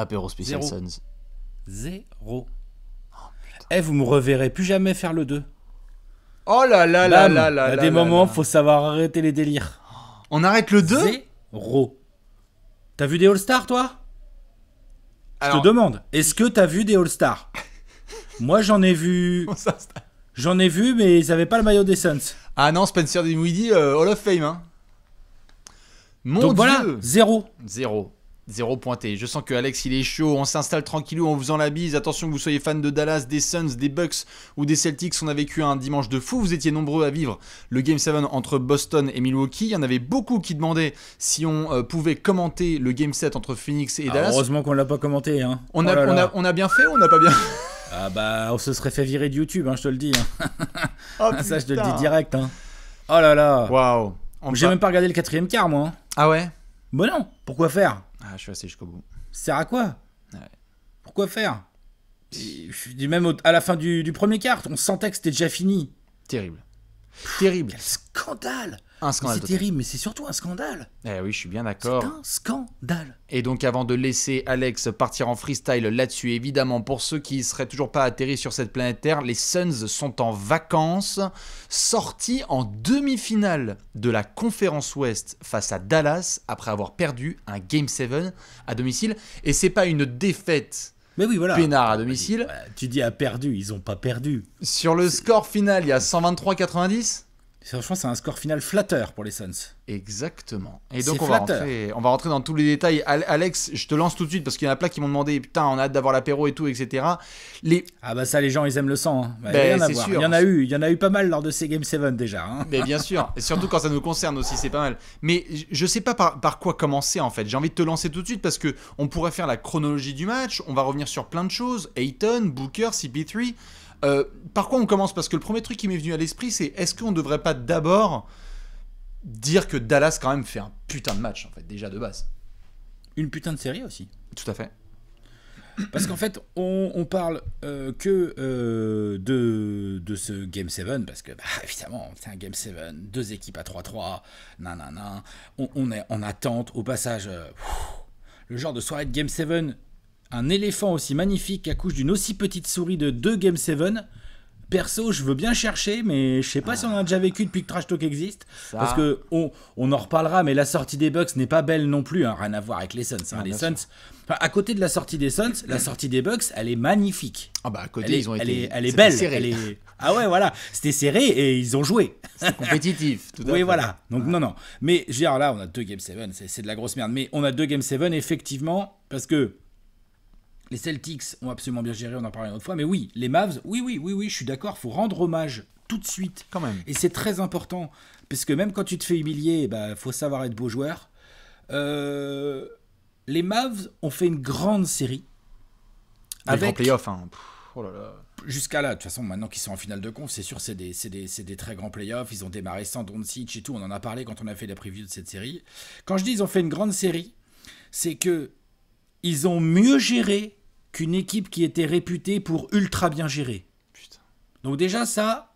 Apéro spécial Zéro. Suns. Zéro. Eh, vous me reverrez plus jamais faire le 2. Oh là là là Bam. là là Il y a là des là moments, là. faut savoir arrêter les délires. On arrête le 2 Zéro. T'as vu des All-Stars, toi? Je te demande, est-ce que t'as vu des All-Stars? Moi, j'en ai vu. J'en ai vu, mais ils avaient pas le maillot des Suns. Ah non, Spencer Dinwiddie, euh, Hall of Fame. Hein. Mon Donc voilà, Dieu zéro. Zéro. Zéro pointé. Je sens que Alex il est chaud. On s'installe tranquillou en vous faisant la bise. Attention que vous soyez fan de Dallas, des Suns, des Bucks ou des Celtics. On a vécu un dimanche de fou. Vous étiez nombreux à vivre le Game 7 entre Boston et Milwaukee. Il y en avait beaucoup qui demandaient si on euh, pouvait commenter le Game 7 entre Phoenix et Ah, Dallas. heureusement qu'on l'a pas commenté. Hein. On Oh a, là on, a, on a bien fait ou on n'a pas bien Ah bah, on se serait fait virer de YouTube, hein, je te le dis. hein. Oh, Ça, je te le dis direct. Hein. Oh là là. Waouh. J'ai même pas regardé le quatrième quart, moi. Ah ouais? Bah non, pourquoi faire? Ah, je suis resté jusqu'au bout. Ça sert à quoi? Ouais. Pourquoi faire? Et je dis même au- à la fin du, du premier quart, on sentait que c'était déjà fini. Terrible. Terrible. Quel scandale Un scandale. C'est terrible, mais c'est surtout un scandale. Eh oui, je suis bien C'est d'accord. un scandale. Et donc avant de laisser Alex partir en freestyle là-dessus, évidemment, pour ceux qui seraient toujours pas atterris sur cette planète Terre, les Suns sont en vacances, sortis en demi-finale de la conférence Ouest face à Dallas après avoir perdu un Game 7 à domicile. Et c'est pas une défaite Mais oui, voilà. peinard à domicile. Voilà, tu dis a perdu, ils ont pas perdu. Sur le score final, il y a 123-90. Franchement, c'est un score final flatteur pour les Suns. Exactement. Et donc on va, rentrer, on va rentrer dans tous les détails. Al- Alex, je te lance tout de suite parce qu'il y en a plein qui m'ont demandé putain, on a hâte d'avoir l'apéro et tout, etc. Les, Ah bah ça, les gens, ils aiment le sang. hein. Bah, Ben, rien à sûr. Il y en a eu, il y en a eu pas mal lors de ces Game 7 déjà. hein. Mais bien sûr, et surtout quand ça nous concerne aussi, c'est pas mal. Mais je- je sais pas par, par quoi commencer en fait. J'ai envie de te lancer tout de suite parce que on pourrait faire la chronologie du match, on va revenir sur plein de choses. Ayton, Booker, CP3. Euh, par quoi on commence? Parce que le premier truc qui m'est venu à l'esprit, c'est est-ce qu'on devrait pas d'abord dire que Dallas quand même fait un putain de match en fait, déjà de base? Une putain de série aussi. Tout à fait. Parce qu'en fait, on, on parle euh, que euh, de, de ce Game 7, parce que, bah, évidemment, c'est un Game 7, deux équipes à 3-3, nanana, on, on est en attente, au passage, euh, le genre de soirée de Game 7, un éléphant aussi magnifique accouche d'une aussi petite souris de deux Game 7, Perso, je veux bien chercher, mais je sais pas si on a déjà vécu depuis que Trash Talk existe. Ça- Parce que on, on en reparlera, mais la sortie des Bucks n'est pas belle non plus, hein, rien à voir avec les Suns. hein. Ah, les Suns, enfin, à côté de la sortie des Suns, la sortie des Bucks, elle est magnifique. Ah bah à côté Elle est, ils ont elle été est, elle est belle. serré. elle est- Ah ouais, voilà, c'était serré et ils ont joué. C'est compétitif. Tout à Oui, fait. voilà. Donc, non, non. Mais, je veux dire, là, on a deux Game 7, c'est c'est de la grosse merde. Mais on a deux Game 7, effectivement, parce que les Celtics ont absolument bien géré, on en parlera une autre fois. Mais oui, les Mavs, oui, oui, oui, oui, je suis d'accord, faut rendre hommage tout de suite. Quand même. Et c'est très important, parce que même quand tu te fais humilier, bah, faut savoir être beau joueur. Euh, les Mavs ont fait une grande série. Des Avec, playoffs. Hein. Oh là là. jusqu'à là, de toute façon, maintenant qu'ils sont en finale de conf, c'est sûr, c'est des, c'est des, des très grands playoffs. Ils ont démarré sans Doncic et tout. On en a parlé quand on a fait la preview de cette série. Quand je dis ils ont fait une grande série, c'est que ils ont mieux géré qu'une équipe qui était réputée pour ultra bien gérer. Putain. Donc déjà ça,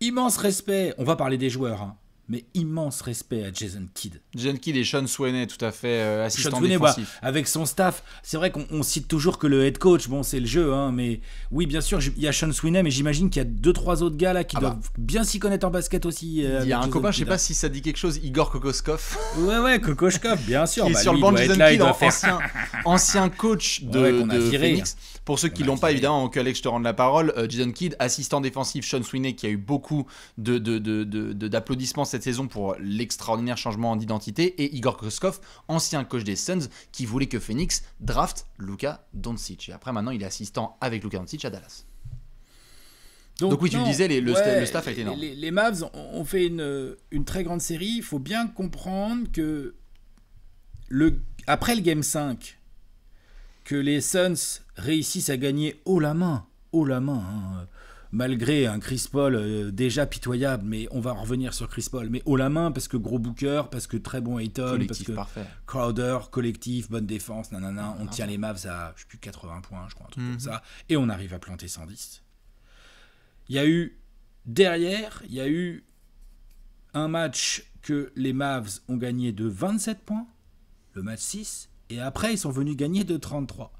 immense respect. On va parler des joueurs, hein, mais immense respect à Jason Kidd. Jen Kidd et Sean Sweeney, tout à fait euh, assistant Sean Sweeney, bah, défensif. avec son staff, c'est vrai qu'on on cite toujours que le head coach, bon, c'est le jeu, hein, mais oui, bien sûr, il y a Sean Sweeney, mais j'imagine qu'il y a deux, trois autres gars là qui Ah bah. doivent bien s'y connaître en basket aussi. euh, Il y a un Jason copain, je sais Kidd, pas si ça dit quelque chose, Igor Kokoskov, hein. Ouais, ouais, Kokoschkov, bien sûr. qui est bah, sur lui, le banc de Jason là, Kidd, faire- ancien, ancien coach de, Ouais, a de viré. Phoenix. Pour ceux qui On a l'ont pas, évidemment, que Alex, je te rende la parole, euh, Jason Kidd, assistant défensif, Sean Sweeney, qui a eu beaucoup de, de- de- d'applaudissements cette saison pour l'extraordinaire changement d'identité, et Igor Kokoskov, ancien coach des Suns, qui voulait que Phoenix draft Luka Doncic. Et après, maintenant, il est assistant avec Luka Doncic à Dallas. Donc oui, tu le disais, les- le sta- le staff a été énorme. Les, les Mavs ont ont fait une, une très grande série. Il faut bien comprendre que le, après le Game 5, que les Suns réussissent à gagner haut la main, haut la main, hein, malgré un Chris Paul euh, déjà pitoyable, mais on va revenir sur Chris Paul, mais haut la main parce que gros Booker, parce que très bon Ayton, parce que parfait. Crowder, collectif, bonne défense, nanana. On tient les Mavs à, je sais plus, 80 points, je crois, un truc Mhm. comme ça. Et on arrive à planter 110. Il y a eu, derrière, il y a eu un match que les Mavs ont gagné de 27 points, le match 6, Et après, ils sont venus gagner de 33.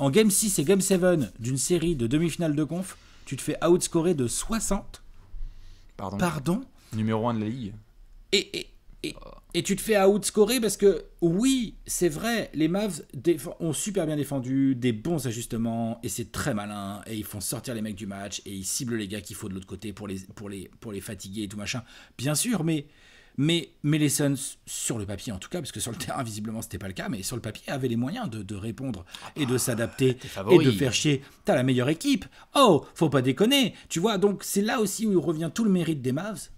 En Game 6 et Game 7 d'une série de demi-finale de conf, tu te fais outscorer de 60. Pardon. Pardon Numéro 1 de la ligue. et, et, et, et tu te fais outscorer parce que, oui, c'est vrai, les Mavs ont super bien défendu, des bons ajustements, et c'est très malin, et ils font sortir les mecs du match, et ils ciblent les gars qu'il faut de l'autre côté pour les, pour, les, pour les fatiguer et tout machin. Bien sûr, mais, mais, mais les Suns, sur le papier en tout cas, parce que sur le terrain, visiblement, c'était pas le cas, mais sur le papier, avaient les moyens de, de répondre et de s'adapter et de faire chier. T'as la meilleure équipe. Oh, faut pas déconner. Tu vois, donc c'est là aussi où il revient tout le mérite des Mavs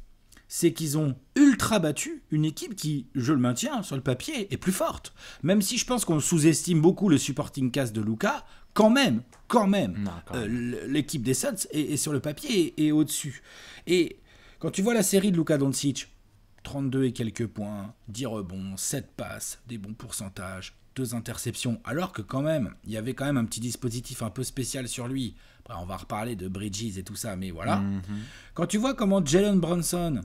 c'est qu'ils ont ultra battu une équipe qui, je le maintiens, sur le papier, est plus forte. Même si je pense qu'on sous-estime beaucoup le supporting cast de Luca, quand même, quand même, euh, l'équipe des Suns est, est sur le papier et, et au-dessus. Et quand tu vois la série de Luca Doncic, 32 et quelques points, 10 rebonds, 7 passes, des bons pourcentages, deux interceptions, alors que quand même, il y avait quand même un petit dispositif un peu spécial sur lui. Après, on va reparler de Bridges et tout ça, mais voilà. Mhm. Quand tu vois comment Jalen Brunson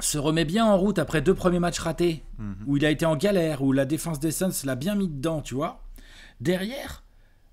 se remet bien en route après deux premiers matchs ratés, où il a été en galère, où la défense des Suns l'a bien mis dedans, tu vois. Derrière,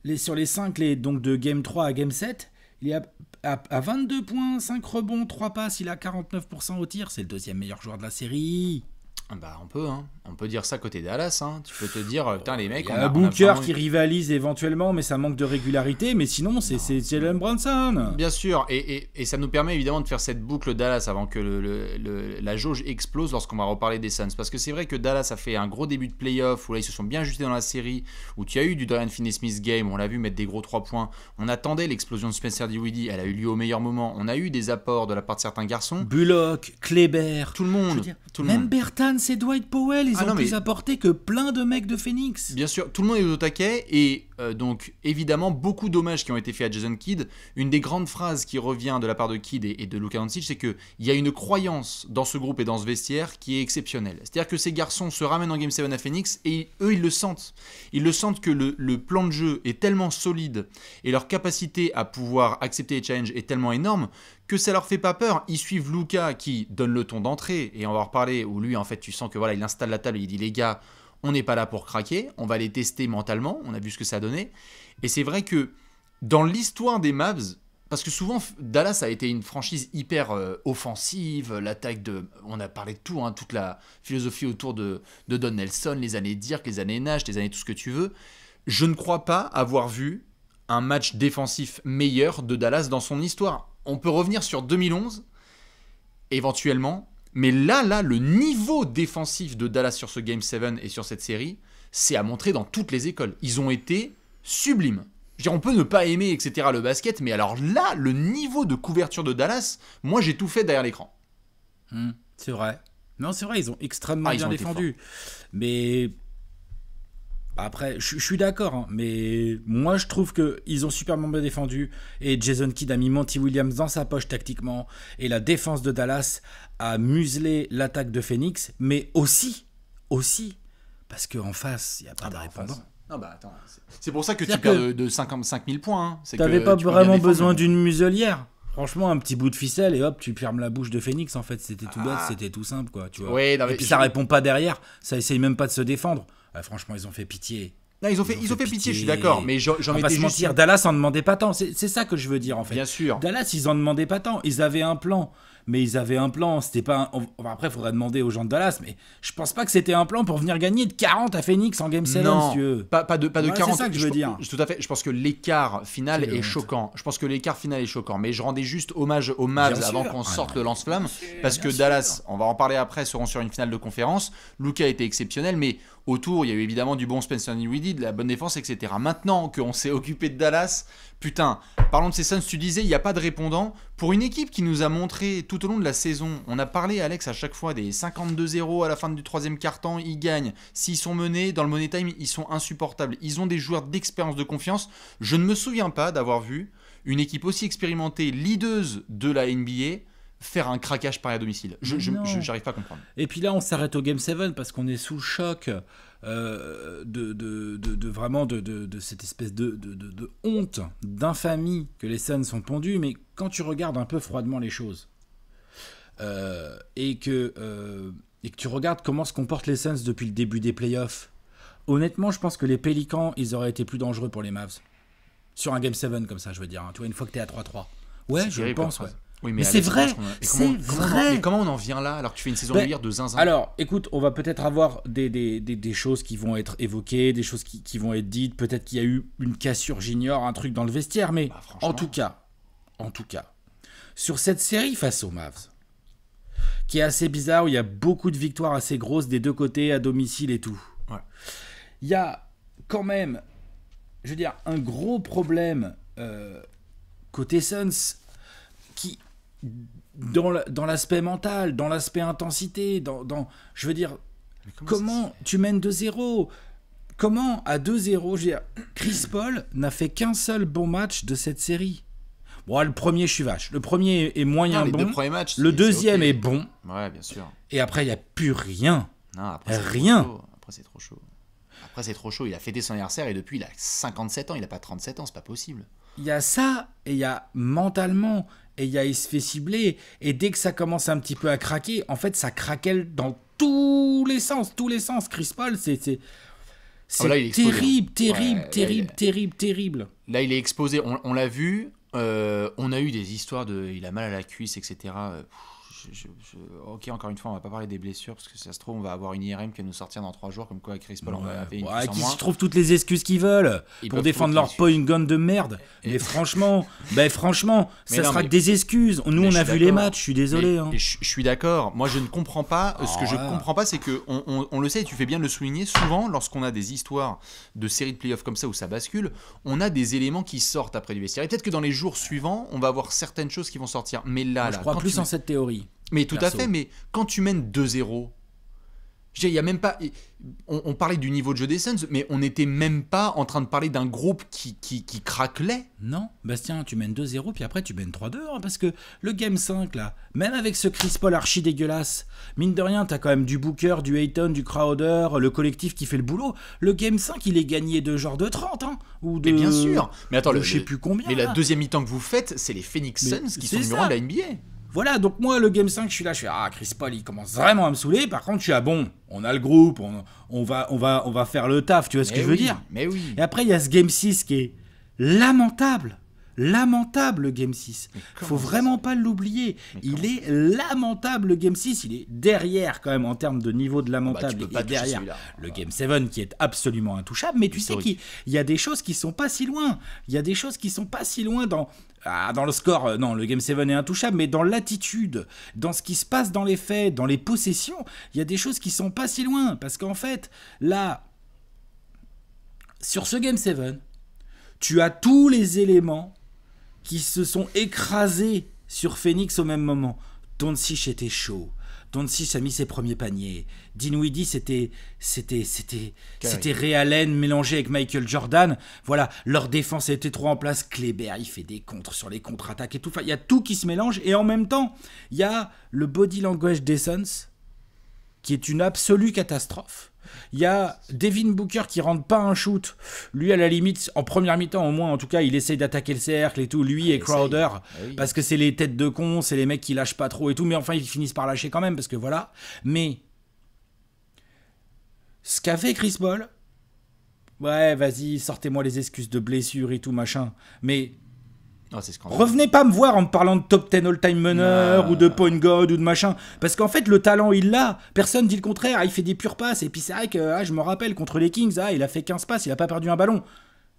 les, sur les 5 les, donc de Game 3 à Game 7, il est à, à- à 22 points, 5 rebonds, 3 passes, il a 49% au tir, c'est le deuxième meilleur joueur de la série. Ah Bah, on peut, hein. On peut dire ça côté Dallas, hein. Tu peux te dire, euh, putain, les mecs, Il y a a, Booker vraiment- qui rivalise éventuellement, mais ça manque de régularité, mais sinon c'est c'est Jalen Brunson. Bien sûr, et, et- et ça nous permet évidemment de faire cette boucle Dallas avant que le- le- le- la jauge explose lorsqu'on va reparler des Suns. Parce que c'est vrai que Dallas a fait un gros début de playoff où là ils se sont bien ajustés dans la série, où tu as eu du Dorian Finney-Smith game, on l'a vu mettre des gros 3 points. On attendait l'explosion de Spencer Dinwiddie, elle a eu lieu au meilleur moment. On a eu des apports de la part de certains garçons. Bullock, Kleber, Tout le monde, dire, tout le même monde. Bertans et Dwight Powell, ils Ah ont non, plus mais- apporté que plein de mecs de Phoenix. Bien sûr, tout le monde est au taquet et euh, donc évidemment beaucoup d'hommages qui ont été faits à Jason Kidd. Une des grandes phrases qui revient de la part de Kidd et, et de Luka Doncic, c'est qu'il y a une croyance dans ce groupe et dans ce vestiaire qui est exceptionnelle. C'est-à-dire que ces garçons se ramènent en Game 7 à Phoenix et eux ils le sentent. Ils le sentent que le, le plan de jeu est tellement solide et leur capacité à pouvoir accepter les challenges est tellement énorme que ça leur fait pas peur. Ils suivent Luca qui donne le ton d'entrée et on va en reparler où lui en fait tu sens que voilà il installe la table et il dit les gars on n'est pas là pour craquer, on va les tester mentalement, on a vu ce que ça donné. Et c'est vrai que dans l'histoire des Mavs, parce que souvent Dallas a été une franchise hyper euh, offensive, l'attaque de... On a parlé de tout, hein, toute la philosophie autour de, de Don Nelson, les années Dirk, les années Nash, les années tout ce que tu veux. Je ne crois pas avoir vu un match défensif meilleur de Dallas dans son histoire. On peut revenir sur 2011, éventuellement, mais là, là, le niveau défensif de Dallas sur ce Game 7 et sur cette série, c'est à montrer dans toutes les écoles. Ils ont été sublimes. Je veux dire, on peut ne pas aimer, etc., le basket, mais alors là, le niveau de couverture de Dallas, moi j'ai tout fait derrière l'écran. Hmm, c'est vrai. Non, c'est vrai, ils ont extrêmement Ah, ils bien ont défendu. Mais après, je je suis d'accord, hein, mais moi je trouve que ils ont superment bien défendu et Jason Kidd a mis Monty Williams dans sa poche tactiquement et la défense de Dallas a muselé l'attaque de Phoenix, mais aussi, aussi parce qu'en face, il n'y a pas de répondant. Non, bah attends. c'est- pour ça que tu perds que- de, de 55 000 points. hein. T'avais pas vraiment besoin d'une muselière. Franchement, un petit bout de ficelle et hop, tu fermes la bouche de Phoenix. En fait, c'était tout bête, Ah. c'était tout simple, quoi. Tu vois. Non, mais et puis je- ça répond pas derrière, ça essaye même pas de se défendre. Ah, franchement, ils ont fait pitié. Non, ils ont fait, ils ont fait pitié, je suis d'accord, mais j'en va pas étais se juste. mentir, Dallas en demandait pas tant. C'est ça que je veux dire en fait. Bien sûr. Dallas, ils en demandaient pas tant. Ils avaient un plan, mais ils avaient un plan. C'était pas. un- enfin, après, il faudrait demander aux gens de Dallas, mais je pense pas que c'était un plan pour venir gagner de 40 à Phoenix en Game 7, non, si tu veux. pas, pas de, pas de Ouais, c'est 40. ça que je veux dire. Tout à fait. Je pense que l'écart final est choquant. Je pense que l'écart final est choquant. Mais je rendais juste hommage aux Mavs Bien avant qu'on Ah, sorte non, le lance-flamme. Parce que Dallas, sûr. on va en parler après, seront sur une finale de conférence. Luca a été exceptionnel, mais autour, il y a eu évidemment du bon Spencer Dinwiddie, de la bonne défense, etc. Maintenant qu'on s'est occupé de Dallas, putain, parlons de ces Suns, tu disais, il n'y a pas de répondant. Pour une équipe qui nous a montré tout au long de la saison, on a parlé, Alex, à chaque fois des 52-0 à la fin du troisième quart-temps, ils gagnent. S'ils sont menés dans le Money Time, ils sont insupportables. Ils ont des joueurs d'expérience, de confiance. Je ne me souviens pas d'avoir vu une équipe aussi expérimentée, leaduse de la NBA, faire un craquage par à domicile. Je j'arrive pas à comprendre. Et puis là, on s'arrête au Game 7 parce qu'on est sous le choc euh, de, de, de- de vraiment de, cette espèce de, honte, d'infamie que les Suns sont pondus. Mais quand tu regardes un peu froidement les choses euh, et, que, euh, et que tu regardes comment se comportent les Suns depuis le début des playoffs, honnêtement, je pense que les Pélicans, ils auraient été plus dangereux pour les Mavs. Sur un Game 7 comme ça, je veux dire. hein. Tu vois, une fois que t'es à 3-3. Ouais, je terrible, pense, ouais. Oui, Mais c'est vrai, c'est vrai. mais comment on en vient là alors que tu fais une saison Ben, régulière de zinzin Alors, écoute, on va peut-être avoir des, des, des, des choses qui vont être évoquées, des choses qui, qui vont être dites. Peut-être qu'il y a eu une cassure, j'ignore, un truc dans le vestiaire. Mais Bah, en tout cas, en tout cas, sur cette série face aux Mavs, qui est assez bizarre, où il y a beaucoup de victoires assez grosses des deux côtés, à domicile et tout. Ouais. Il y a quand même, je veux dire, un gros problème euh, côté Suns dans la- dans l'aspect mental, dans l'aspect intensité, dans, dans- je veux dire, comment tu mènes 2-0 Comment à 2-0 je veux dire, Chris Paul n'a fait qu'un seul bon match de cette série? Bon, le premier, je suis vache. Le premier est moyen Non, les deux bon. matchs. Le deuxième est bon. Ouais, bien sûr. Et après, il n'y a plus rien. Non, après, Rien. Après, c'est trop chaud. Après, c'est trop chaud. Il a fêté son anniversaire et depuis, il a 57 ans. Il a pas 37 ans. C'est pas possible. Il y a ça, et il y a mentalement, et il se fait cibler. Et dès que ça commence un petit peu à craquer, en fait, ça craquelle dans tous les sens. Tous les sens. Chris Paul, c'est. Ah, terrible, terrible, Ouais, terrible, là, terrible, terrible. Là, il est exposé. On, on l'a vu. Euh, on a eu des histoires de. Il a mal à la cuisse, etc. Euh, pff, je- je- je- ok, encore une fois, on va pas parler des blessures parce que si ça se trouve, on va avoir une IRM qui va nous sortir dans 3 jours, comme quoi Chris Paul on va avait une Ouais, qui se trouvent toutes les excuses qu'ils veulent Ils pour défendre leur point gun de merde. Et- Mais franchement, ben franchement, Mais ça non, sera mais- que des excuses. Nous, on je a vu les matchs. Je suis désolé. Hein. je, je suis d'accord. Moi, je ne comprends pas. Ce que je Ah. comprends pas, c'est que on, on- on le sait, et tu fais bien de le souligner. Souvent, lorsqu'on a des histoires de séries de playoffs comme ça où ça bascule, on a des éléments qui sortent après du vestiaire. Et peut-être que dans les jours suivants, on va avoir certaines choses qui vont sortir. Mais là, Moi, je là, crois quand plus tu- en cette théorie. Mais tout à fait. Mais quand tu mènes 2-0. je veux dire, Il y a même pas. On, on parlait du niveau de jeu des Suns, mais on n'était même pas en train de parler d'un groupe qui, qui, qui craquelait. Non, Bastien, tu mènes 2-0, puis après tu mènes 3-2, hein, parce que le game 5, là, même avec ce Chris Paul archi dégueulasse, mine de rien, t'as quand même du Booker, du Hayton, du Crowder, le collectif qui fait le boulot. Le game 5, il est gagné de genre de 30, hein, ou de... Mais bien sûr. Mais attends, le, je sais plus combien. mais la deuxième mi-temps que vous faites, c'est les Phoenix Mais Suns qui sont numéro de la NBA. Voilà, donc moi, le Game 5, je suis là, je fais Ah, Chris Paul, il commence vraiment à me saouler. Par contre, je suis ah bon, on a le groupe, on, on va, on, va, on va faire le taf, tu vois ce que je veux dire Mais oui. Et après, il y a ce Game 6 qui est lamentable. Lamentable, le Game 6. comment Faut vraiment pas l'oublier. Il est lamentable, le Game 6. Il est derrière, quand même, en termes de niveau de Bah, tu lamentable. peux il pas est toucher derrière le Game 7 qui est absolument intouchable. Mais tu sais qu'il il y a des choses qui sont pas si loin. Il y a des choses qui sont pas si loin dans. Ah, dans le score, euh, non, le Game 7 est intouchable, mais dans l'attitude, dans ce qui se passe dans les faits, dans les possessions, il y a des choses qui sont pas si loin. Parce qu'en fait, là, sur ce Game 7, tu as tous les éléments qui se sont écrasés sur Phoenix au même moment. Doncic était chaud. Doncic a mis ses premiers paniers. Dinwiddie, c'était, c'était, c'était, c'était Ray Allen mélangé avec Michael Jordan. Voilà, leur défense était trop en place. Kleber, il fait des contres sur les contre-attaques et tout. Enfin, il y a tout qui se mélange. Et en même temps, il y a le body language des Suns, qui est une absolue catastrophe. Il y a Devin Booker qui rentre pas un shoot. Lui, à la limite, en première mi-temps, au moins, en tout cas, il essaye d'attaquer le cercle et tout. Lui et il Crowder. Ah oui. Parce que c'est les têtes de cons, c'est les mecs qui lâchent pas trop et tout. Mais enfin, ils finissent par lâcher quand même, parce que voilà. Mais. Ce qu'a fait Chris Paul. Ouais, vas-y, sortez-moi les excuses de blessure et tout, machin. Mais Oh, scandaleux. Revenez pas me voir en me parlant de top 10 all-time meneur ou de point god ou de machin. Parce qu'en fait, le talent, il l'a. Personne dit le contraire. Ah, il fait des pures passes. Et puis c'est vrai que ah, je me rappelle contre les Kings, ah, il a fait 15 passes, il a pas perdu un ballon.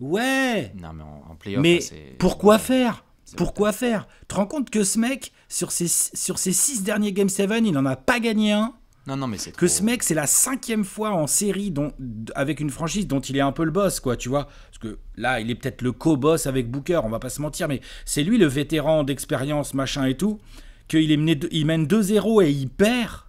Ouais. Non, mais en, playoff, Mais pourquoi faire? Pourquoi faire? Tu te rends compte que ce mec, sur ses, sur ses 6 derniers Game 7, il n'en a pas gagné un? Non, non, mais c'est que trop- ce mec, c'est la cinquième fois en série dont, avec une franchise dont il est un peu le boss, quoi, tu vois. Parce que là, il est peut-être le co-boss avec Booker, on va pas se mentir, mais c'est lui le vétéran d'expérience, machin et tout, qu'il est mené il mène 2-0 et il perd.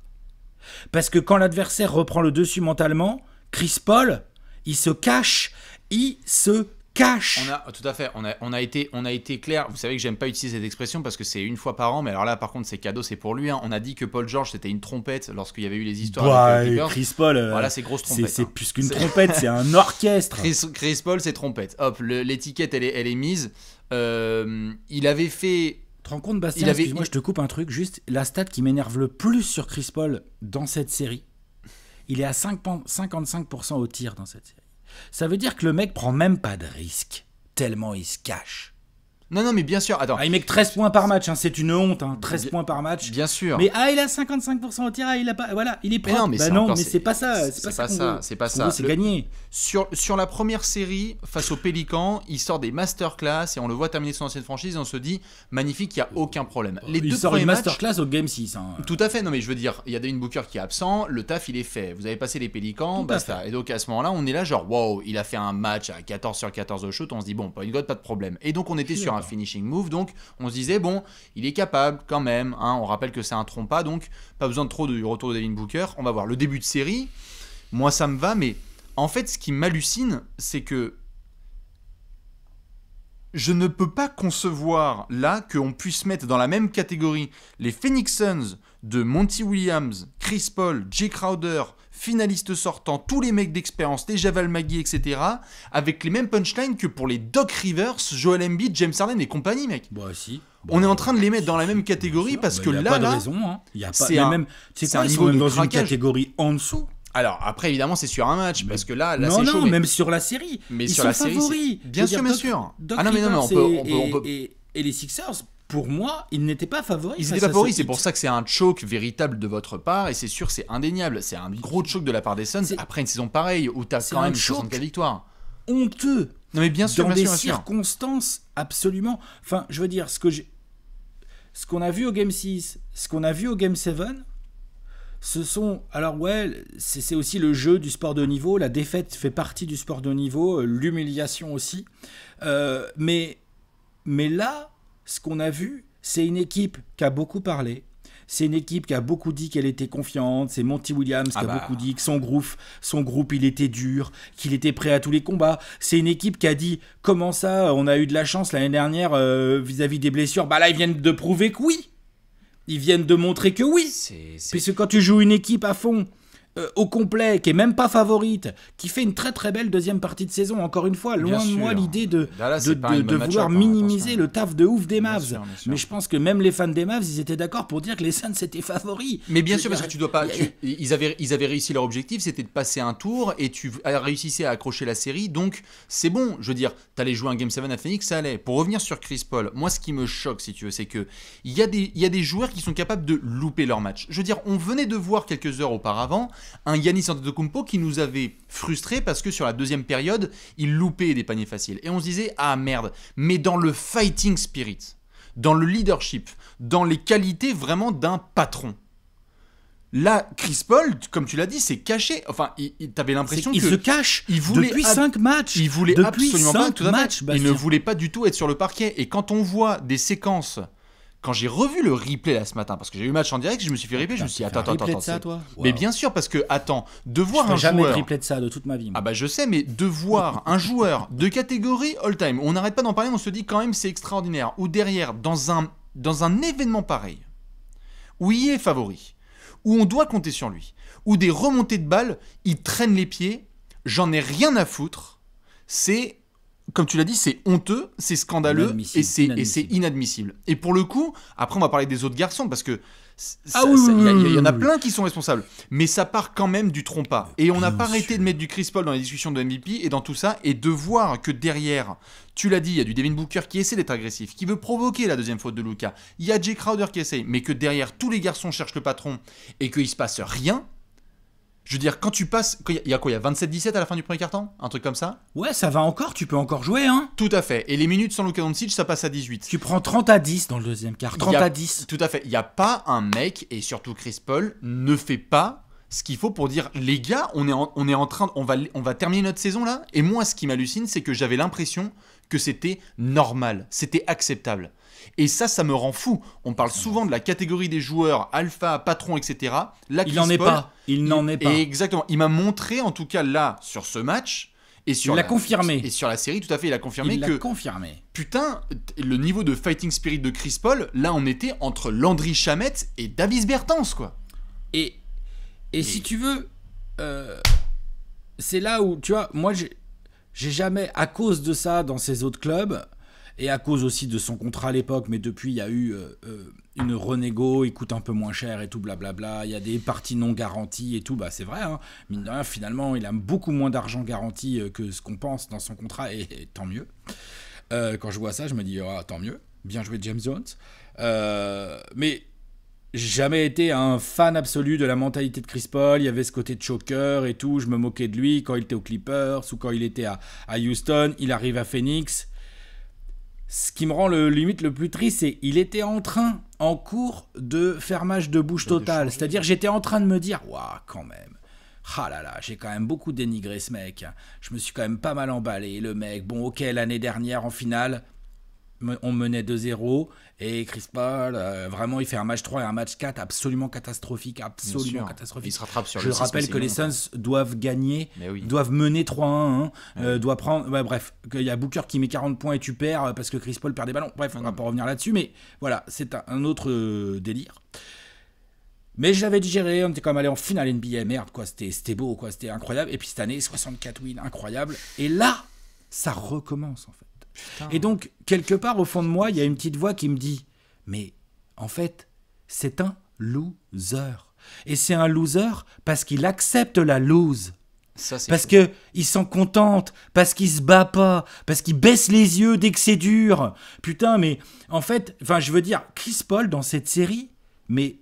Parce que quand l'adversaire reprend le dessus mentalement, Chris Paul, il se cache, il se cache. On a, tout à fait, on a, on a été, on a été clair. Vous savez que j'aime pas utiliser cette expression parce que c'est une fois par an, mais alors là, par contre, c'est cadeau, c'est pour lui. hein. On a dit que Paul George c'était une trompette lorsqu'il y avait eu les histoires avec les Clippers. Chris Paul, euh, Voilà, c'est grosse trompette. c'est hein. plus qu'une trompette, c'est un orchestre. Chris, Chris Paul, c'est trompette. Hop, l'étiquette, elle est, elle est mise. Euh, il avait fait. Tu te rends compte, Bastien avait- Excuse-moi, je te coupe un truc. Juste la stat qui m'énerve le plus sur Chris Paul dans cette série. il est à 5 55% au tir dans cette série. Ça veut dire que le mec prend même pas de risque, tellement il se cache. Non, non, mais bien sûr. Attends. Ah, il met que 13 points par match, hein, c'est une honte, hein, 13 Bien- points par match. Bien sûr. Mais ah, il a 55% au tir, ah, il a pas, voilà, il est Mais propre. non, mais Bah c'est non, mais c'est- pas ça, c'est pas ça. pas c'est pas ça. C'est gagné. Sur, sur la première série, face aux Pélicans, il sort des masterclass et on le voit terminer son ancienne franchise et on se dit magnifique, il n'y a aucun problème. Les il deux sort une matchs, masterclass au Game 6. hein. Tout à fait, non mais je veux dire, il y a Devin Booker qui est absent, le taf il est fait. Vous avez passé les Pélicans, Tout basta. Et donc à ce moment-là, on est là genre wow, il a fait un match à 14 sur 14 au shoot, on se dit bon, point God, pas de problème. Et donc on était suis un finishing move, donc on se disait bon, il est capable quand même. hein. on rappelle que c'est un trompe pas, donc pas besoin de trop du retour de Devin Booker. On va voir le début de série. Moi ça me va, mais en fait ce qui m'hallucine, c'est que je ne peux pas concevoir là qu'on puisse mettre dans la même catégorie les Phoenix Suns de Monty Williams, Chris Paul, Jay Crowder, finalistes sortants, tous les mecs d'expérience, les Javal Magui, etc., avec les mêmes punchlines que pour les Doc Rivers, Joel Embiid, James Harden et compagnie, mec. Bah si. On est en train de les mettre dans la même catégorie parce que y a là, pas de là, raison. Hein. Y a pas. c'est un- même. C'est un niveau même dans une catégorie en dessous. Alors après, évidemment, c'est sur un match parce que là, là non, c'est non, chaud. mais- même sur la série. mais ils sur sont la série, favoris. bien sûr, bien sûr. Ah non, mais non, mais on Rivers peut- et- on peut- on peut- et- et- et les Sixers, pour moi, ils n'étaient pas favoris. Ils face étaient à favoris, ce c'est pour ça que c'est un choke véritable de votre part, et c'est sûr, c'est indéniable. C'est un gros choke de la part des Suns après une saison pareille où t'as c'est quand même choke. 64 victoires. honteux. Non, mais bien sûr, dans bien des sûr, bien sûr. circonstances absolument. Enfin, je veux dire, ce que j'ai. Ce qu'on a vu au Game 6, ce qu'on a vu au Game 7, ce sont. Alors, ouais, c'est aussi le jeu du sport de haut niveau. La défaite fait partie du sport de haut niveau, euh, l'humiliation aussi. Euh, mais, mais là, ce qu'on a vu, c'est une équipe qui a beaucoup parlé. C'est une équipe qui a beaucoup dit qu'elle était confiante. C'est Monty Williams qui Ah a bah. beaucoup dit que son groupe, son groupe, il était dur, qu'il était prêt à tous les combats. C'est une équipe qui a dit comment ça, on a eu de la chance l'année dernière euh, vis-à-vis des blessures. Bah là, ils viennent de prouver que oui. Ils viennent de montrer que oui. Puisque quand tu joues une équipe à fond, euh, au complet, qui est même pas favorite, qui fait une très très belle deuxième partie de saison, encore une fois, loin de moi l'idée de, Là, de, de- de vouloir minimiser attention. le taf de ouf des Bien Mavs. sûr, bien sûr. Mais je pense que même les fans des Mavs, ils étaient d'accord pour dire que les Suns étaient favoris. Mais bien sûr, parce que tu dois pas. tu- ils, avaient, ils avaient réussi leur objectif, c'était de passer un tour et tu as- réussissais à accrocher la série. Donc, c'est bon. Je veux dire, t'allais jouer un Game 7 à Phoenix, ça allait. Pour revenir sur Chris Paul, moi, ce qui me choque, si tu veux, c'est que il y, a des- il y a des joueurs qui sont capables de louper leur match. Je veux dire, on venait de voir quelques heures auparavant un Yanis Antetokounmpo qui nous avait frustrés parce que sur la deuxième période, il loupait des paniers faciles. Et on se disait, ah merde, mais dans le fighting spirit, dans le leadership, dans les qualités vraiment d'un patron. Là, Chris Paul, comme tu l'as dit, c'est caché. Enfin, t'avais l'impression qu'ils que se cachent il voulait depuis ab- 5 matchs. il voulait depuis absolument pas tout matchs, il ne voulait pas du tout être sur le parquet. Et quand on voit des séquences, quand j'ai revu le replay là ce matin, parce que j'ai eu le match en direct, je me suis fait replay, je me suis dit attends, attends, replay attends, de ça, toi Mais Wow. bien sûr, parce que attends, de voir un jamais de joueur. replay de ça de toute ma vie. moi. Ah bah je sais, mais de voir un joueur de catégorie all-time, on n'arrête pas d'en parler, on se dit quand même c'est extraordinaire, ou derrière, dans un, dans un événement pareil, où il est favori, où on doit compter sur lui, où des remontées de balles, il traîne les pieds, j'en ai rien à foutre, c'est, comme tu l'as dit, c'est honteux, c'est scandaleux, et c'est inadmissible. inadmissible. Et pour le coup, après on va parler des autres garçons, parce que Ah oui, il y, oui, il y en a oui, oui. plein qui sont responsables, mais ça part quand même du trompas. Et on n'a pas arrêté sûr. de mettre du Chris Paul dans les discussions de MVP et dans tout ça, et de voir que derrière, tu l'as dit, il y a du Devin Booker qui essaie d'être agressif, qui veut provoquer la deuxième faute de Luca. Il y a Jay Crowder qui essaye, mais que derrière, tous les garçons cherchent le patron et qu'il se passe rien. Je veux dire, quand tu passes. Il y a- quoi Il y a 27-17 à la fin du premier quart-temps? Un truc comme ça? Ouais, ça va encore, tu peux encore jouer, hein. Tout à fait. Et les minutes sans Luka Doncic, ça passe à 18. Tu prends 30 à 10 dans le deuxième quart. 30 Il y a- à 10. Tout à fait. Il n'y a pas un mec, et surtout Chris Paul, ne fait pas ce qu'il faut pour dire les gars, on est en, on est en train, on va, on va terminer notre saison là. Et moi, ce qui m'hallucine, c'est que j'avais l'impression que c'était normal, c'était acceptable. Et ça, ça me rend fou. On parle souvent de la catégorie des joueurs alpha, patron, etc. Là, Il n'en est pas. Il n'en est pas. exactement. Il m'a montré, en tout cas là, sur ce match. Et sur Il l'a confirmé. Et sur la série, tout à fait, il a confirmé Il que confirmé. putain, le niveau de fighting spirit de Chris Paul, là on était entre Landry Chamette et Davis Bertans, quoi. Et, et si tu veux, euh, c'est là où, tu vois, moi, j'ai jamais, à cause de ça, dans ces autres clubs, et à cause aussi de son contrat à l'époque, mais depuis il y a eu euh, euh, une renégo, il coûte un peu moins cher et tout, blablabla. Il y a des parties non garanties et tout, bah c'est vrai. Hein. Mine de rien, finalement, il a beaucoup moins d'argent garanti euh, que ce qu'on pense dans son contrat, et, tant mieux. Quand je vois ça, je me dis, ah, tant mieux, bien joué James Jones. Euh, mais jamais été un fan absolu de la mentalité de Chris Paul. Il y avait ce côté de choker et tout. Je me moquais de lui quand il était aux Clippers ou quand il était à Houston. Il arrive à Phoenix. Ce qui me rend le limite le plus triste, c'est il était en train, en cours, de fermage de bouche totale. C'est-à-dire, j'étais en train de me dire, waouh, quand même. Ah là là, j'ai quand même beaucoup dénigré ce mec. Je me suis quand même pas mal emballé, le mec. Bon, ok, l'année dernière, en finale, on menait 2-0 et Chris Paul, euh, vraiment, il fait un match 3 et un match 4 absolument catastrophique, absolument catastrophique. Il se rattrape sur Je le rappelle que les. Suns doivent gagner, oui. doivent mener 3-1, hein, euh, doit prendre, ouais, bref, qu'il y a Booker qui met 40 points et tu perds euh, parce que Chris Paul perd des ballons. Bref, on va non. pas revenir là-dessus, mais voilà, c'est un, autre euh, délire. Mais je l'avais digéré, on était quand même allé en finale NBA, merde, quoi, c'était c'était beau, quoi, c'était incroyable. Et puis cette année, 64 wins, incroyable. Et là, ça recommence, en fait. Putain. Et donc, quelque part au fond de moi, il y a une petite voix qui me dit Mais en fait, c'est un loser. Et c'est un loser parce qu'il accepte la lose. Ça, Parce chaud. que il s'en contente, parce qu'il se bat pas, parce qu'il baisse les yeux dès que c'est dur. Putain, mais en fait, enfin, je veux dire, Chris Paul dans cette série, mais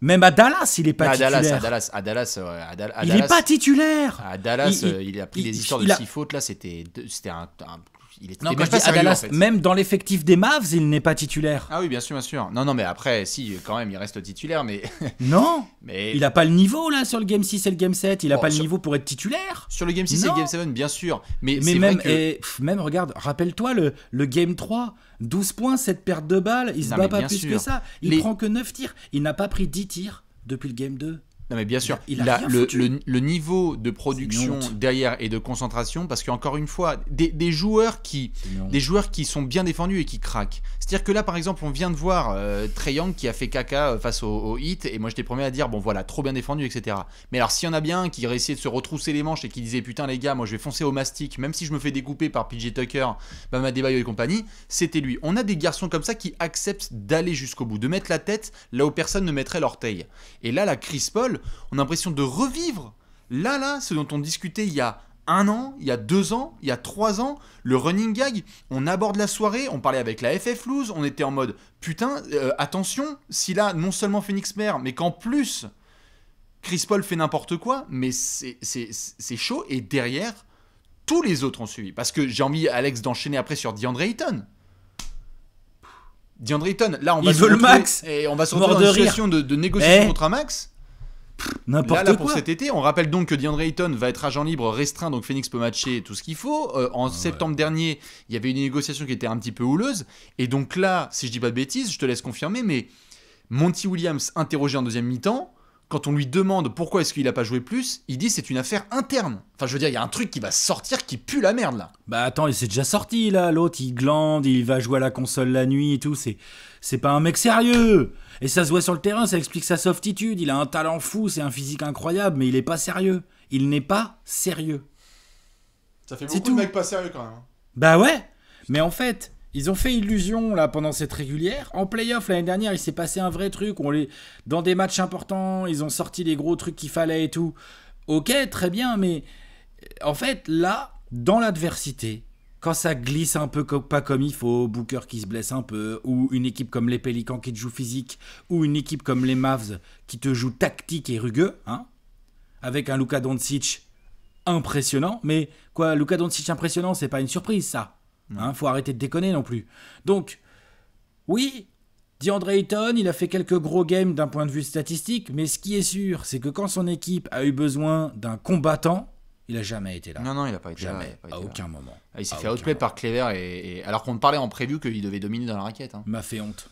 même à Dallas, il est pas à titulaire. Dallas, à Dallas, à Dallas, ouais, à Dal- à il Dallas, est pas titulaire. à Dallas, Il- euh, il, a pris il- des histoires de six fautes là, c'était, c'était un, un- il était Non, même quand je dis sérieux, Dallas, en fait. même dans l'effectif des Mavs, il n'est pas titulaire. Ah oui, bien sûr, bien sûr. Non, non, mais après, si, quand même, il reste titulaire, mais, Non, mais il a pas le niveau là sur le game 6 et le game 7. Il a Bon, pas le sur- niveau pour être titulaire. sur le game 6 et le Non. game 7, bien sûr. Mais, Mais même, vrai que... et, pff, même, regarde, rappelle-toi le, le game 3, 12 points, 7 pertes de balles, il se Non, bat pas plus sûr. que ça. Il Les- prend que 9 tirs. Il n'a pas pris 10 tirs depuis le game 2. Non mais bien sûr, Il a la- rien le, foutu. le- le niveau de production derrière et de concentration, parce qu'encore une fois, des, des joueurs qui, des joueurs qui sont bien défendus et qui craquent. C'est-à-dire que là, par exemple, on vient de voir euh, Trae Young qui a fait caca euh, face au, au Heat, et moi j'étais premier à dire, bon voilà, trop bien défendu, etc. Mais alors s'il y en a bien un qui essayé de se retrousser les manches et qui disait, putain les gars, moi je vais foncer au mastic, même si je me fais découper par PJ Tucker, Bam Adebayo et compagnie, c'était lui. On a des garçons comme ça qui acceptent d'aller jusqu'au bout, de mettre la tête là où personne ne mettrait l'orteil. Et là, la Chris Paul, on a l'impression de revivre. Là, là, ce dont on discutait il y a un an, il y a deux ans, il y a trois ans, le running gag, on aborde la soirée, on parlait avec la FF Loose, on était en mode putain, euh, attention, si là, non seulement Phoenix meurt, mais qu'en plus, Chris Paul fait n'importe quoi, mais c'est chaud, et derrière, tous les autres ont suivi. Parce que j'ai envie, Alex, d'enchaîner après sur DeAndre Ayton. DeAndre Ayton, là, on va Il se veut le retrouver- max. Et on va se retrouver dans une situation de, de négociation Eh. contre un max. N'importe Là, là, quoi. pour cet été, on rappelle donc que DeAndre Ayton va être agent libre restreint, donc Phoenix peut matcher tout ce qu'il faut. Euh, en septembre dernier, il y avait une négociation qui était un petit peu houleuse. Et donc là, si je dis pas de bêtises, je te laisse confirmer, mais Monty Williams, interrogé en deuxième mi-temps, quand on lui demande pourquoi est-ce qu'il n'a pas joué plus, il dit c'est une affaire interne. Enfin, je veux dire, il y a un truc qui va sortir qui pue la merde là. Bah attends, il s'est déjà sorti là, l'autre il glande, il va jouer à la console la nuit et tout, c'est c'est pas un mec sérieux. Et ça se voit sur le terrain, ça explique sa softitude, il a un talent fou, c'est un physique incroyable, mais il est pas sérieux. Il n'est pas sérieux. Ça fait C'est beaucoup de tout. mecs pas sérieux quand même. hein. Bah ouais, mais en fait, ils ont fait illusion là pendant cette régulière. En playoff l'année dernière, il s'est passé un vrai truc. On les... Dans des matchs importants, ils ont sorti les gros trucs qu'il fallait et tout. Ok, très bien, mais en fait, là, dans l'adversité, quand ça glisse un peu co- pas comme il faut, Booker qui se blesse un peu, ou une équipe comme les Pélicans qui te joue physique, ou une équipe comme les Mavs qui te joue tactique et rugueux, hein, avec un Luka Doncic impressionnant. Mais quoi, Luka Doncic impressionnant, c'est pas une surprise, ça. Hein, faut arrêter de déconner non plus. Donc, oui, DeAndre Ayton, il a fait quelques gros games d'un point de vue statistique, mais ce qui est sûr, c'est que quand son équipe a eu besoin d'un combattant, il a jamais été là. Non, non, il a pas été là, il a jamais, à là. aucun moment. Ah, il s'est fait outplay moment. par Clever, et, et- alors qu'on parlait en preview qu'il devait dominer dans la raquette. hein. Il m'a fait honte.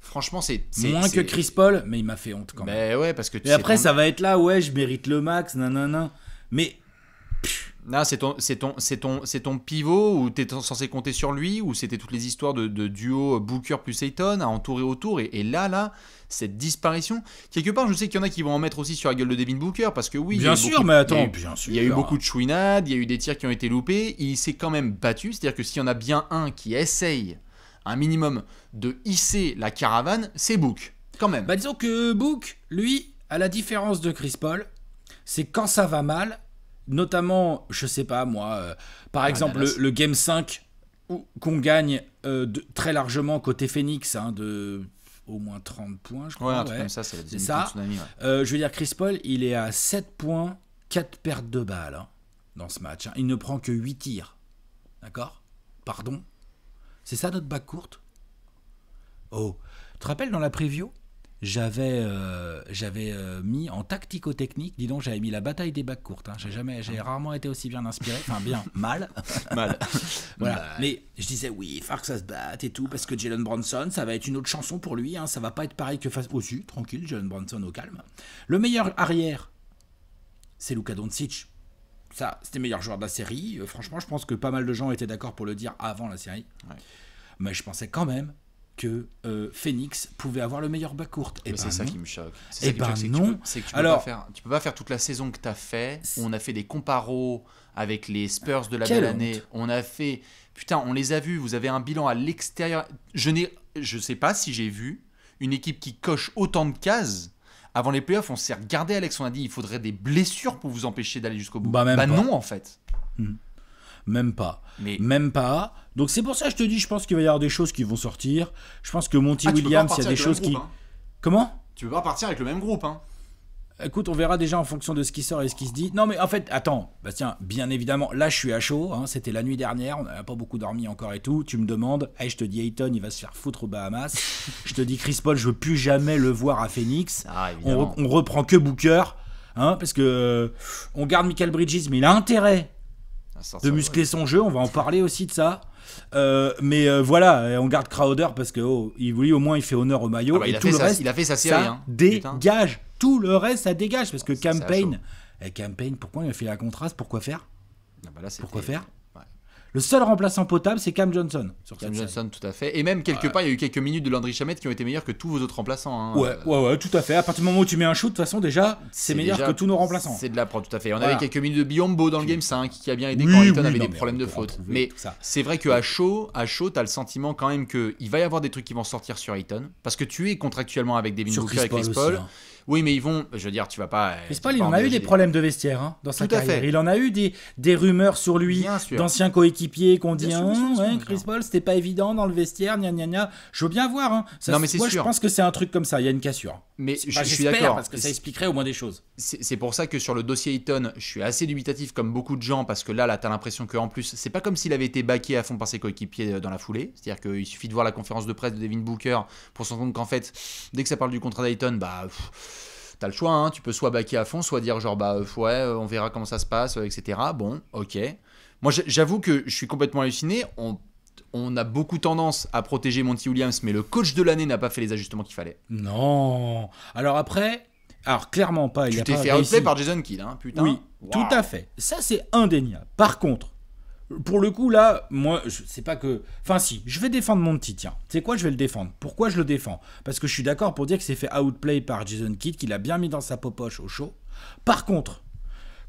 Franchement, c'est. Moins que Chris Paul, mais il m'a fait honte quand même. Mais ouais, parce que tu Et sais après, ton- ça va être là, ouais, je mérite le max, nanana. Mais Là, c'est ton, c'est ton, c'est ton, c'est ton pivot où tu es censé compter sur lui, ou c'était toutes les histoires de, de duo Booker plus Ayton à entourer autour. Et, et là, là, cette disparition, quelque part, je sais qu'il y en a qui vont en mettre aussi sur la gueule de Devin Booker parce que oui, Bien sûr, beaucoup- mais attends, bien sûr. Il y a eu beaucoup de chouinades, il y a eu des tirs qui ont été loupés. Il s'est quand même battu. C'est-à-dire que s'il y en a bien un qui essaye un minimum de hisser la caravane, c'est Book. Quand même. Bah disons que Book, lui, à la différence de Chris Paul, c'est quand ça va mal, notamment, je sais pas moi, euh, par exemple le, Game 5 où- qu'on gagne euh, de- très largement côté Phoenix, hein, de au moins 30 points, je ouais, crois. un truc ouais. comme ça, c'est la deuxième ça. tsunami. ouais. Euh, je veux dire, Chris Paul, il est à 7 points, 4 pertes de balles hein, dans ce match. hein. Il ne prend que 8 tirs. D'accord? Pardon? C'est ça notre bac courte? Oh, tu te rappelles dans la preview j'avais euh, j'avais euh, mis en tactico-technique, dis donc, j'avais mis la bataille des bacs courtes. hein. J'ai jamais, j'ai rarement été aussi bien inspiré, enfin bien, mal. Mal. Voilà. Mais je disais oui, il faut que ça se batte et tout, parce que Jalen Bronson, ça va être une autre chanson pour lui. Hein, ça va pas être pareil que face. Aussi, tranquille, Jalen Bronson au calme. Le meilleur arrière, c'est Luka Doncic. Ça, c'était le meilleur joueur de la série. Euh, franchement, je pense que pas mal de gens étaient d'accord pour le dire avant la série. Ouais. Mais je pensais quand même que euh, Phoenix pouvait avoir le meilleur backcourt. Et Mais c'est ben ça non. qui me choque. Eh ça qui me ben choque, c'est que tu non. peux- tu peux, Alors- pas faire, tu peux pas faire toute la saison que tu as fait. On a fait des comparos avec les Spurs de la belle année. On a fait. Putain, on les a vus. Vous avez un bilan à l'extérieur. Je n'ai. Je sais pas si j'ai vu une équipe qui coche autant de cases. Avant les playoffs, on s'est regardé, Alex. On a dit il faudrait des blessures pour vous empêcher d'aller jusqu'au bout. Bah, même pas. non, en fait. Même pas. Mais Même pas. Donc c'est pour ça que je te dis, je pense qu'il va y avoir des choses qui vont sortir. Je pense que Monty Ah, Williams, il y a des choses qui. hein. Comment? Tu peux pas partir avec le même groupe. Hein. Écoute, on verra déjà en fonction de ce qui sort et ce qui se dit. Non, mais en fait, attends, Bastien, bien évidemment, là je suis à chaud. hein, C'était la nuit dernière, on n'a pas beaucoup dormi encore et tout. Tu me demandes, hey, je te dis Ayton, il va se faire foutre aux Bahamas. je te dis Chris Paul, je veux plus jamais le voir à Phoenix. Ah, On, on reprend que Booker, hein, parce que euh, on garde Michael Bridges, mais il a intérêt de ça, muscler son jeu. On va en parler aussi de ça. Euh, mais euh, voilà, on garde Crowder parce que oh, il, lui, au moins il fait honneur au maillot Ah bah, et il, a tout le sa, reste il a fait sa série. ça hein. Putain. dégage. Tout le reste, ça dégage. Parce que à Campaign, et Campaign, pourquoi il a fait la contraste? Pourquoi faire? Ah bah là, Pourquoi faire? Le seul remplaçant potable, c'est Cam Johnson. Sur Cam série. Johnson, tout à fait. Et même quelque part, il y a eu quelques minutes de Landry Chamette qui ont été meilleurs que tous vos autres remplaçants. hein. Ouais, ouais, ouais, tout à fait. À partir du moment où tu mets un shoot, de toute façon, déjà, c'est meilleur déjà- que tous nos remplaçants. C'est de la prod, tout à fait. On Voilà. avait quelques minutes de Biombo dans le game 5 qui a bien aidé Oui, quand Ayton oui, avait non, des problèmes de faute. Mais c'est vrai qu'à chaud, à chaud, t'as le sentiment quand même qu'il va y avoir des trucs qui vont sortir sur Ayton parce que tu es contractuellement avec Devin Booker Chris et Chris Paul Paul. aussi, hein. Oui, mais ils vont. Je veux dire, tu vas pas. Chris tu Paul, vas il pas en a eu des problèmes de vestiaire hein, dans sa Tout à carrière. fait. Il en a eu des, des rumeurs sur lui, d'anciens coéquipiers qu'on dit sûr, sûr. Chris Paul, c'était pas évident dans le vestiaire, gna gna gna. Je veux bien voir. Hein. Ça, Non, mais c'est moi, je sûr. pense que c'est un truc comme ça. Il y a une cassure. Mais je, je suis d'accord. parce que ça expliquerait au moins des choses. C'est pour ça que sur le dossier Eaton, je suis assez dubitatif comme beaucoup de gens parce que là, là, t'as l'impression qu'en plus, c'est pas comme s'il avait été baqué à fond par ses coéquipiers euh, dans la foulée. C'est-à-dire qu'il suffit de voir la conférence de presse de Devin Booker pour se rendre compte qu'en fait, dès que ça parle du contrat d'Ayton, bah. pff, T'as le choix, hein, tu peux soit baquer à fond, soit dire genre bah euh, ouais, euh, on verra comment ça se passe, euh, etc. Bon, ok. Moi j'avoue que je suis complètement halluciné. On, on a beaucoup tendance à protéger Monty Williams, mais le coach de l'année n'a pas fait les ajustements qu'il fallait. Non. Alors après, alors clairement pas. Il tu a t'es fait outplay par Jason Kidd, hein, putain. Oui, tout à fait. Ça, c'est indéniable. Par contre, pour le coup, là, moi, je sais pas que. Enfin, si, je vais défendre mon petit, tiens. Tu sais quoi, je vais le défendre. Pourquoi je le défends? Parce que je suis d'accord pour dire que c'est fait outplay par Jason Kidd, qu'il a bien mis dans sa popoche au show. Par contre,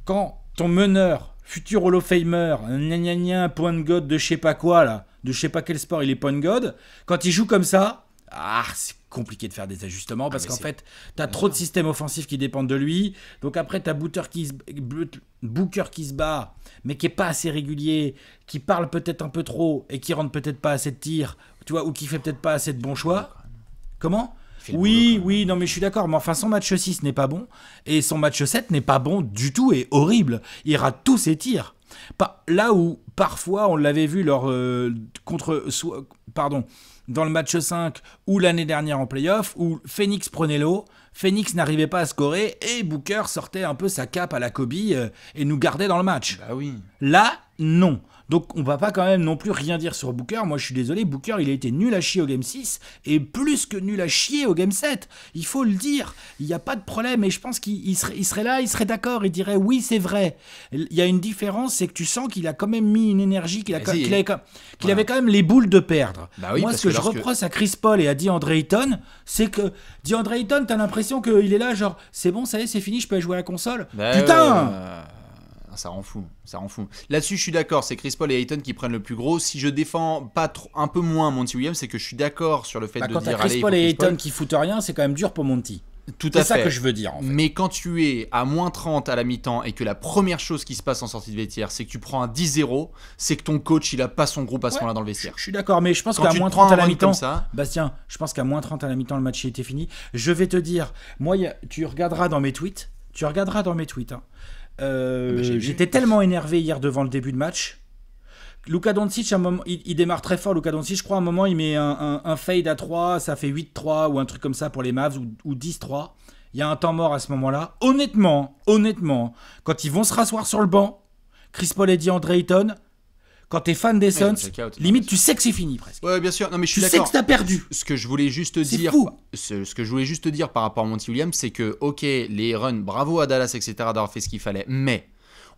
quand ton meneur, futur Hall of Famer, gna point de god de je sais pas quoi, là, de je sais pas quel sport, il est point de god, quand il joue comme ça, ah, c'est compliqué de faire des ajustements parce mais qu'en fait, t'as trop de systèmes offensifs qui dépendent de lui. Donc après, t'as Booker qui, se, Booker qui se bat, mais qui est pas assez régulier, qui parle peut-être un peu trop et qui rentre peut-être pas assez de tirs, tu vois, ou qui fait peut-être pas assez de bons choix. Comment? Oui, oui, non mais je suis d'accord, mais enfin son match 6 n'est pas bon, et son match 7 n'est pas bon du tout et horrible. Il rate tous ses tirs. Pas, là où parfois on l'avait vu lors, euh, contre, pardon, dans le match 5 ou l'année dernière en playoff, où Phoenix prenait l'eau, Phoenix n'arrivait pas à scorer et Booker sortait un peu sa cape à la Kobe euh, et nous gardait dans le match. Bah oui. Là, non. Donc on va pas quand même non plus rien dire sur Booker. Moi je suis désolé, Booker il a été nul à chier au game 6 et plus que nul à chier au game 7. Il faut le dire. Il n'y a pas de problème et je pense qu'il serait, il serait là, il serait d'accord, il dirait oui c'est vrai. Il y a une différence, c'est que tu sens qu'il a quand même mis une énergie, qu'il a, avait, quand- Voilà. avait quand même les boules de perdre. Bah oui, Moi ce que, que je reproche à Chris Paul et à DeAndre Ayton, c'est que DeAndre Ayton t'as l'impression qu'il est là genre c'est bon ça y est c'est fini, je peux aller jouer à la console. Bah, Putain euh, ça rend fou, ça rend fou. Là-dessus, je suis d'accord, c'est Chris Paul et Ayton qui prennent le plus gros. Si je défends pas trop, un peu moins Monty Williams, c'est que je suis d'accord sur le fait Bah, de quand dire Chris allez, il Paul et Chris Ayton qui foutent rien, c'est quand même dur pour Monty. Tout à C'est ça fait. que je veux dire en fait. Mais quand tu es à moins 30 à la mi-temps et que la première chose qui se passe en sortie de vestiaire, c'est que tu prends un 10-0, c'est que ton coach, il a pas son groupe à ce moment-là dans le vestiaire. je suis d'accord, mais je pense Quand qu'à moins te prends 30 à la mi-temps, ça, Bastien, je pense qu'à moins 30 à la mi-temps, le match était fini. Je vais te dire, moi, tu regarderas dans mes tweets, tu regarderas dans mes tweets. hein. Euh, Ah bah. J'étais tellement énervé hier devant le début de match. Luka Doncic, à un moment, il, il démarre très fort. Luka Doncic, je crois, à un moment, il met un, un- un fade à 3, ça fait 8-3 ou un truc comme ça pour les Mavs ou, ou 10-3. Il y a un temps mort à ce moment-là. Honnêtement, honnêtement, quand ils vont se rasseoir sur le banc, Chris Paul et DeAndre Ayton, quand t'es fan des Suns, limite tu sais que c'est fini presque. Ouais, bien sûr. Non, mais je suis Tu sais que t'as perdu. Ce que je voulais juste C'est dire, fou. ce, ce que je voulais juste dire par rapport à Monty Williams, c'est que ok, les runs, bravo à Dallas, etc. d'avoir fait ce qu'il fallait, mais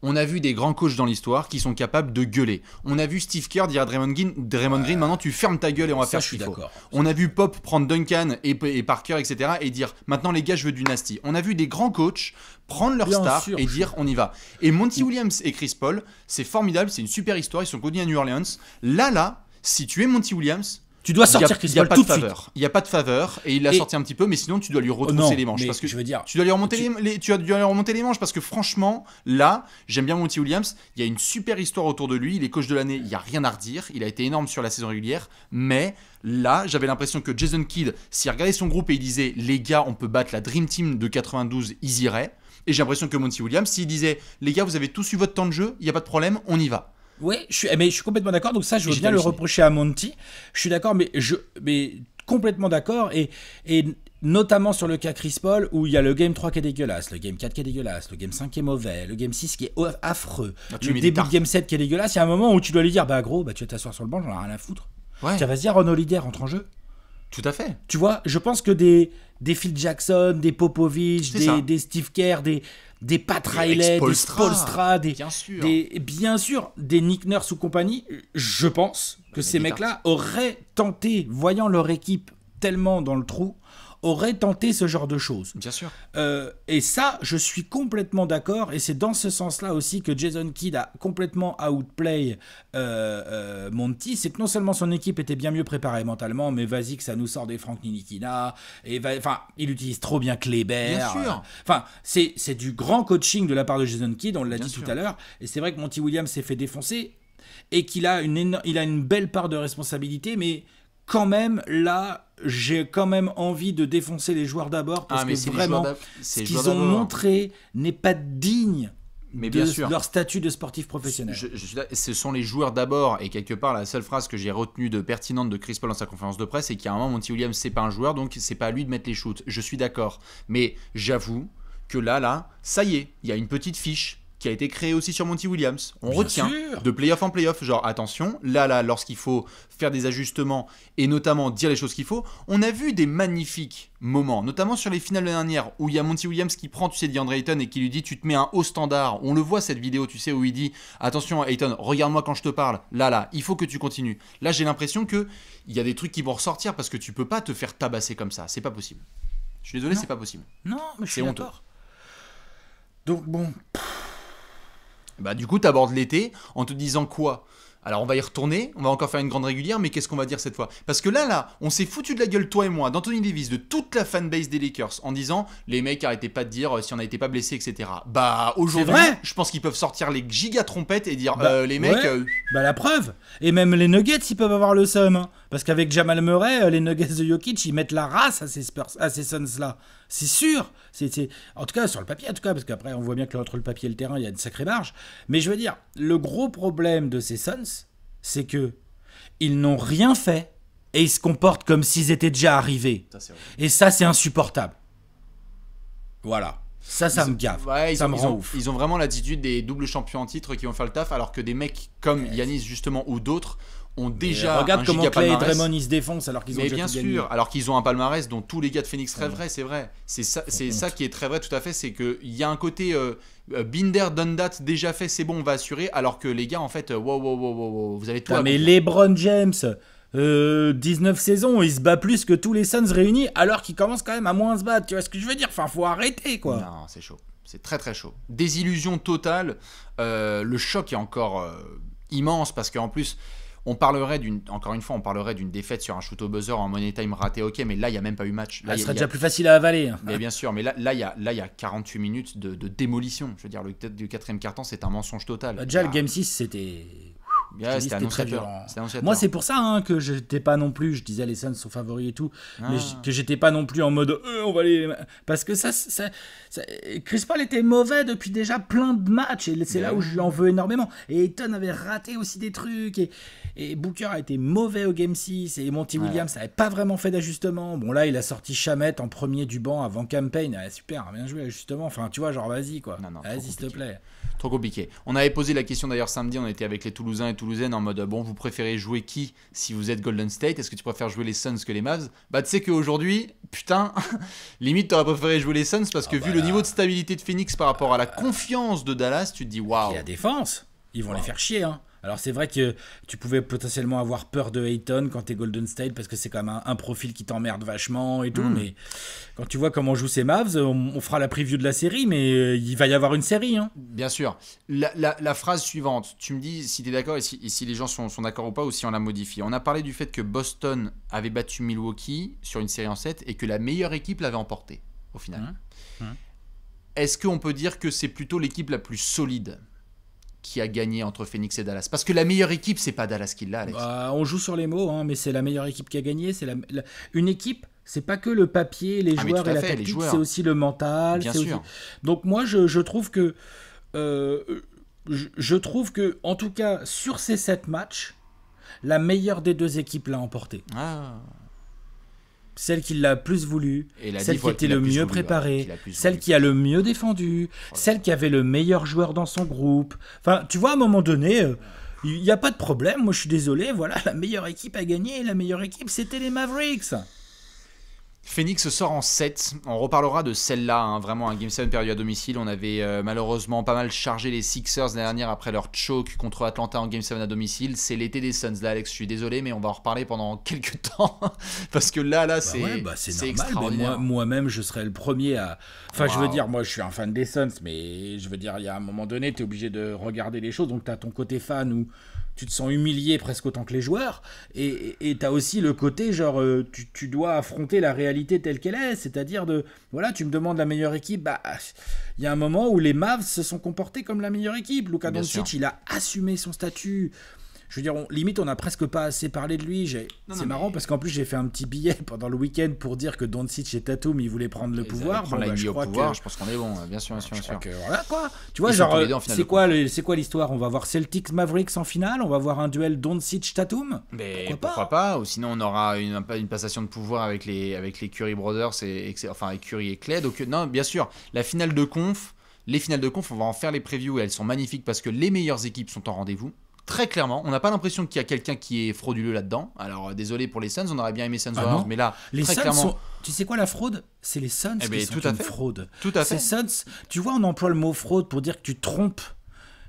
on a vu des grands coachs dans l'histoire qui sont capables de gueuler. On a vu Steve Kerr dire à Draymond Green, Draymond Green, maintenant tu fermes ta gueule et on va Ça, faire ce qu'il faut. On a vu Pop prendre Duncan et, et Parker, etc. et dire maintenant les gars, je veux du nasty. On a vu des grands coachs prendre leur Bien star sûr, et dire on y va. Et Monty Williams et Chris Paul, c'est formidable, c'est une super histoire. Ils sont connus à New Orleans. Là, là, si tu es Monty Williams, Tu dois sortir Chris il y a Paul pas tout de suite. faveur. Il n'y a pas de faveur et il l'a Et- sorti un petit peu, mais sinon tu dois lui retrousser non, les manches parce que je veux dire, tu dois lui remonter tu- les, les- tu dois lui remonter les manches parce que franchement là j'aime bien Monty Williams. Il y a une super histoire autour de lui. Il est coach de l'année. Il y a rien à redire. Il a été énorme sur la saison régulière, mais là j'avais l'impression que Jason Kidd, s'il regardait son groupe et il disait les gars on peut battre la Dream Team de 92, ils iraient. Et j'ai l'impression que Monty Williams, s'il disait les gars vous avez tous eu votre temps de jeu, il y a pas de problème, on y va. Oui, je suis, mais je suis complètement d'accord. Donc ça, je veux bien le reprocher à Monty. Je suis d'accord, mais je, mais complètement d'accord et et notamment sur le cas Chris Paul où il y a le game 3 qui est dégueulasse, le game 4 qui est dégueulasse, le game 5 qui est mauvais, le game 6 qui est affreux, Ah, tu le début de game 7 qui est dégueulasse. Il y a un moment où tu dois lui dire bah gros, bah tu vas t'asseoir sur le banc, j'en ai rien à foutre. Ouais, Tiens, vas-y, Ron Holiday rentre en jeu. tout à fait. Tu vois, je pense que des, des Phil Jackson, des Popovich, des, des Steve Kerr, des, des Pat Des Riley, des. Spolstra, des, Bien sûr. des, bien sûr, des Nick Nurse ou compagnie, je pense que Mais ces mecs-là auraient tenté, voyant leur équipe tellement dans le trou, auraient tenté ce genre de choses. Bien sûr. Euh, et ça, je suis complètement d'accord, et c'est dans ce sens-là aussi que Jason Kidd a complètement outplay euh, euh, Monty. C'est que non seulement son équipe était bien mieux préparée mentalement, mais vas-y que ça nous sort des Frank Nilikina, et enfin, il utilise trop bien Kleber. Bien sûr. Enfin, c'est c'est du grand coaching de la part de Jason Kidd, on l'a dit sûr. tout à l'heure, et c'est vrai que Monty Williams s'est fait défoncer, et qu'il a une, éno- il a une belle part de responsabilité, mais quand même, là, j'ai quand même envie de défoncer les joueurs d'abord, parce Ah, que vraiment, ce qu'ils ont montré n'est pas digne Mais de sûr. leur statut de sportif professionnel. Je- je ce sont les joueurs d'abord, et quelque part, la seule phrase que j'ai retenue de pertinente de Chris Paul dans sa conférence de presse, c'est qu'à un moment, Monty Williams, c'est pas un joueur, donc c'est pas à lui de mettre les shoots. Je suis d'accord. Mais j'avoue que là, là, ça y est, il y a une petite fiche qui a été créée aussi sur Monty Williams. On Bien retient sûr. de playoff en playoff, genre attention, là, là, lorsqu'il faut faire des ajustements et notamment dire les choses qu'il faut, on a vu des magnifiques moments, notamment sur les finales de l'année dernière, où il y a Monty Williams qui prend, tu sais, DeAndre Ayton et qui lui dit tu te mets un haut standard. On le voit cette vidéo, tu sais, où il dit attention Ayton, regarde-moi quand je te parle. Là, là, il faut que tu continues. Là, j'ai l'impression que il y a des trucs qui vont ressortir parce que tu peux pas te faire tabasser comme ça. C'est pas possible. Je suis désolé, c'est pas possible. Non, mais je suis honteux. Donc bon, Bah du coup, tu abordes l'été en te disant quoi? Alors on va y retourner, on va encore faire une grande régulière, mais qu'est-ce qu'on va dire cette fois? Parce que là, là, on s'est foutu de la gueule, toi et moi, d'Anthony Davis, de toute la fanbase des Lakers, en disant les mecs arrêtez pas de dire euh, si on n'était pas blessé, etc. Bah aujourd'hui, je pense qu'ils peuvent sortir les giga trompettes et dire Bah, euh, les mecs, ouais. euh, bah la preuve. Et même les Nuggets, ils peuvent avoir le seum. hein. Parce qu'avec Jamal Murray, les Nuggets de Jokic, ils mettent la race à ces, Spurs, à ces Suns-là. C'est sûr. C'est, En tout cas, sur le papier, en tout cas, parce qu'après, on voit bien que entre le papier et le terrain, il y a une sacrée marge. Mais je veux dire, le gros problème de ces Suns, c'est que ils n'ont rien fait et ils se comportent comme s'ils étaient déjà arrivés. Ça. Et ça, c'est insupportable. Voilà. Ça, ça Ils- me gave. Ouais, ils, ça ont, me ils rend ont- ouf. ils ont vraiment l'attitude des doubles champions en titre qui vont faire le taf, alors que des mecs comme Yanis justement ou d'autres ont déjà regarde un comment giga Clay et palmarès. Draymond ils se défoncent alors qu'ils ont Mais déjà bien tout sûr, gagné. alors qu'ils ont un palmarès dont tous les gars de Phoenix Ouais. rêveraient, c'est vrai. C'est ça, c'est ça qui est très vrai, tout à fait. C'est qu'il y a un côté euh, euh, Binder, done that, déjà fait, c'est bon, on va assurer. Alors que les gars, en fait, euh, wow, wow, wow, wow, vous avez tout à mais LeBron James, euh, 19 saisons, il se bat plus que tous les Suns réunis alors qu'il commence quand même à moins se battre. Tu vois ce que je veux dire? Enfin, faut arrêter quoi. Non, c'est chaud. C'est très très chaud. Désillusion totale. Euh, le choc est encore immense parce qu'en plus, on parlerait d'une, encore une fois, on parlerait d'une défaite sur un shoot au buzzer en money time raté, ok, mais là, il n'y a même pas eu match. Là, Ça a- serait a- déjà plus facile à avaler. hein. Mais bien sûr, mais là, là, il y a, là, il y a 48 minutes de, de démolition. Je veux dire, le, du quatrième quart-temps, c'est un mensonge total. Bah, Déjà, le Ah, Game 6, c'était. C'était très violent. Annonciateur. Moi, c'est pour ça hein, que j'étais pas non plus. Je disais les Suns sont favoris et tout. Ah. mais que j'étais pas non plus en mode Euh, on va les parce que ça, ça, ça- Chris Paul était mauvais depuis déjà plein de matchs et c'est là où je lui en veux énormément et Ayton avait raté aussi des trucs et, et Booker a été mauvais au game 6 et Monty Ouais. Williams n'avait pas vraiment fait d'ajustement bon là il a sorti Chamette en premier du banc avant campaign ah, super bien joué ajustement enfin tu vois genre vas-y quoi vas-y s'il te plaît Trop compliqué. On avait posé la question d'ailleurs samedi, on était avec les Toulousains et Toulousaines en mode bon, vous préférez jouer qui si vous êtes Golden State? Est-ce que tu préfères jouer les Suns que les Mavs? Bah, tu sais qu'aujourd'hui, putain, limite t'aurais préféré jouer les Suns parce que Ah vu bah le là. niveau de stabilité de Phoenix par rapport à la confiance de Dallas, tu te dis waouh. La défense, ils vont les faire chier. Hein. Alors c'est vrai que tu pouvais potentiellement avoir peur de Ayton quand t'es Golden State parce que c'est quand même un, un profil qui t'emmerde vachement et tout. Mm. Mais quand tu vois comment jouent ces Mavs, on, on fera la preview de la série, mais euh, il va y avoir une série. Hein. Bien sûr. La, la- la phrase suivante, tu me dis si tu es d'accord et si, et si les gens sont, sont d'accord ou pas ou si on la modifie. On a parlé du fait que Boston avait battu Milwaukee sur une série en 7 et que la meilleure équipe l'avait emporté au final. Mmh. Mmh. Est-ce qu'on peut dire que c'est plutôt l'équipe la plus solide? Qui a gagné entre Phoenix et Dallas Parce que la meilleure équipe, c'est pas Dallas qui l'a, Alex. Bah, on joue sur les mots, hein, mais c'est la meilleure équipe qui a gagné. C'est la, la- une équipe. C'est pas que le papier, les Ah, joueurs et la fait, tactique, c'est aussi le mental. Bien sûr. aussi- Donc moi, je, je trouve que, euh, je, je trouve que, en tout cas, sur ces sept matchs, la meilleure des deux équipes l'a emporté. Ah. Celle qui l'a plus voulu, Et celle qui était le mieux voulu, préparée, celle qui a le mieux défendu, celle qui avait le meilleur joueur dans son groupe. Enfin, tu vois, à un moment donné, euh, il n'y a pas de problème. Moi, je suis désolé. Voilà, la meilleure équipe a gagné. La meilleure équipe, c'était les Mavericks. Phoenix sort en 7. On reparlera de celle-là, hein, vraiment un Game 7 perdu à domicile. On avait euh, malheureusement pas mal chargé les Sixers l'année dernière après leur choke contre Atlanta en Game 7 à domicile. C'est l'été des Suns, là, Alex. Je suis désolé, mais on va en reparler pendant quelques temps. Parce que là, là, Bah c'est ouais, bah c'est normal. moi, moi-même, je serais le premier à. Enfin, je veux dire, moi, je suis un fan des Suns, mais je veux dire, il y a un moment donné, tu es obligé de regarder les choses. Donc, tu as ton côté fan où tu te sens humilié presque autant que les joueurs. Et tu as aussi le côté, genre, euh, tu, tu dois affronter la réalité telle qu'elle est. C'est-à-dire de. Voilà, tu me demandes la meilleure équipe. Bah, il y a un moment où les Mavs se sont comportés comme la meilleure équipe. Luka Doncic, il a assumé son statut. Je veux dire, on- limite, on n'a presque pas assez parlé de lui. C'est marrant mais- parce qu'en plus, j'ai fait un petit billet pendant le week-end pour dire que Doncic et Tatum, ils voulaient prendre le Ils pouvoir. prendre Bon, la bah, je crois pouvoir, que- je pense qu'on est bon, bien sûr, bien sûr, bien crois sûr. que voilà quoi. Tu vois, Ils genre, euh, c'est quoi, c'est quoi l'histoire? On va voir Celtics Mavericks en finale, on va voir un duel Doncic-Tatum. Mais Pourquoi pas pourquoi pas, Ou sinon, on aura une, une passation de pouvoir avec les, avec les Curry Brothers, et, et- enfin avec Curry et Clay. Donc, euh, non, bien sûr, la finale de conf, les finales de conf, on va en faire les previews et elles sont magnifiques parce que les meilleures équipes sont en rendez-vous. Très clairement, on n'a pas l'impression qu'il y a quelqu'un qui est frauduleux là-dedans. Alors, euh, désolé pour les Suns, on aurait bien aimé Suns Ah Warriors, mais là, Les très Suns clairement, sont. Tu sais quoi la fraude C'est les Suns Eh qui ben, sont tout à une fait. fraude. tout à fait. Suns, tu vois, on emploie le mot fraude pour dire que tu trompes.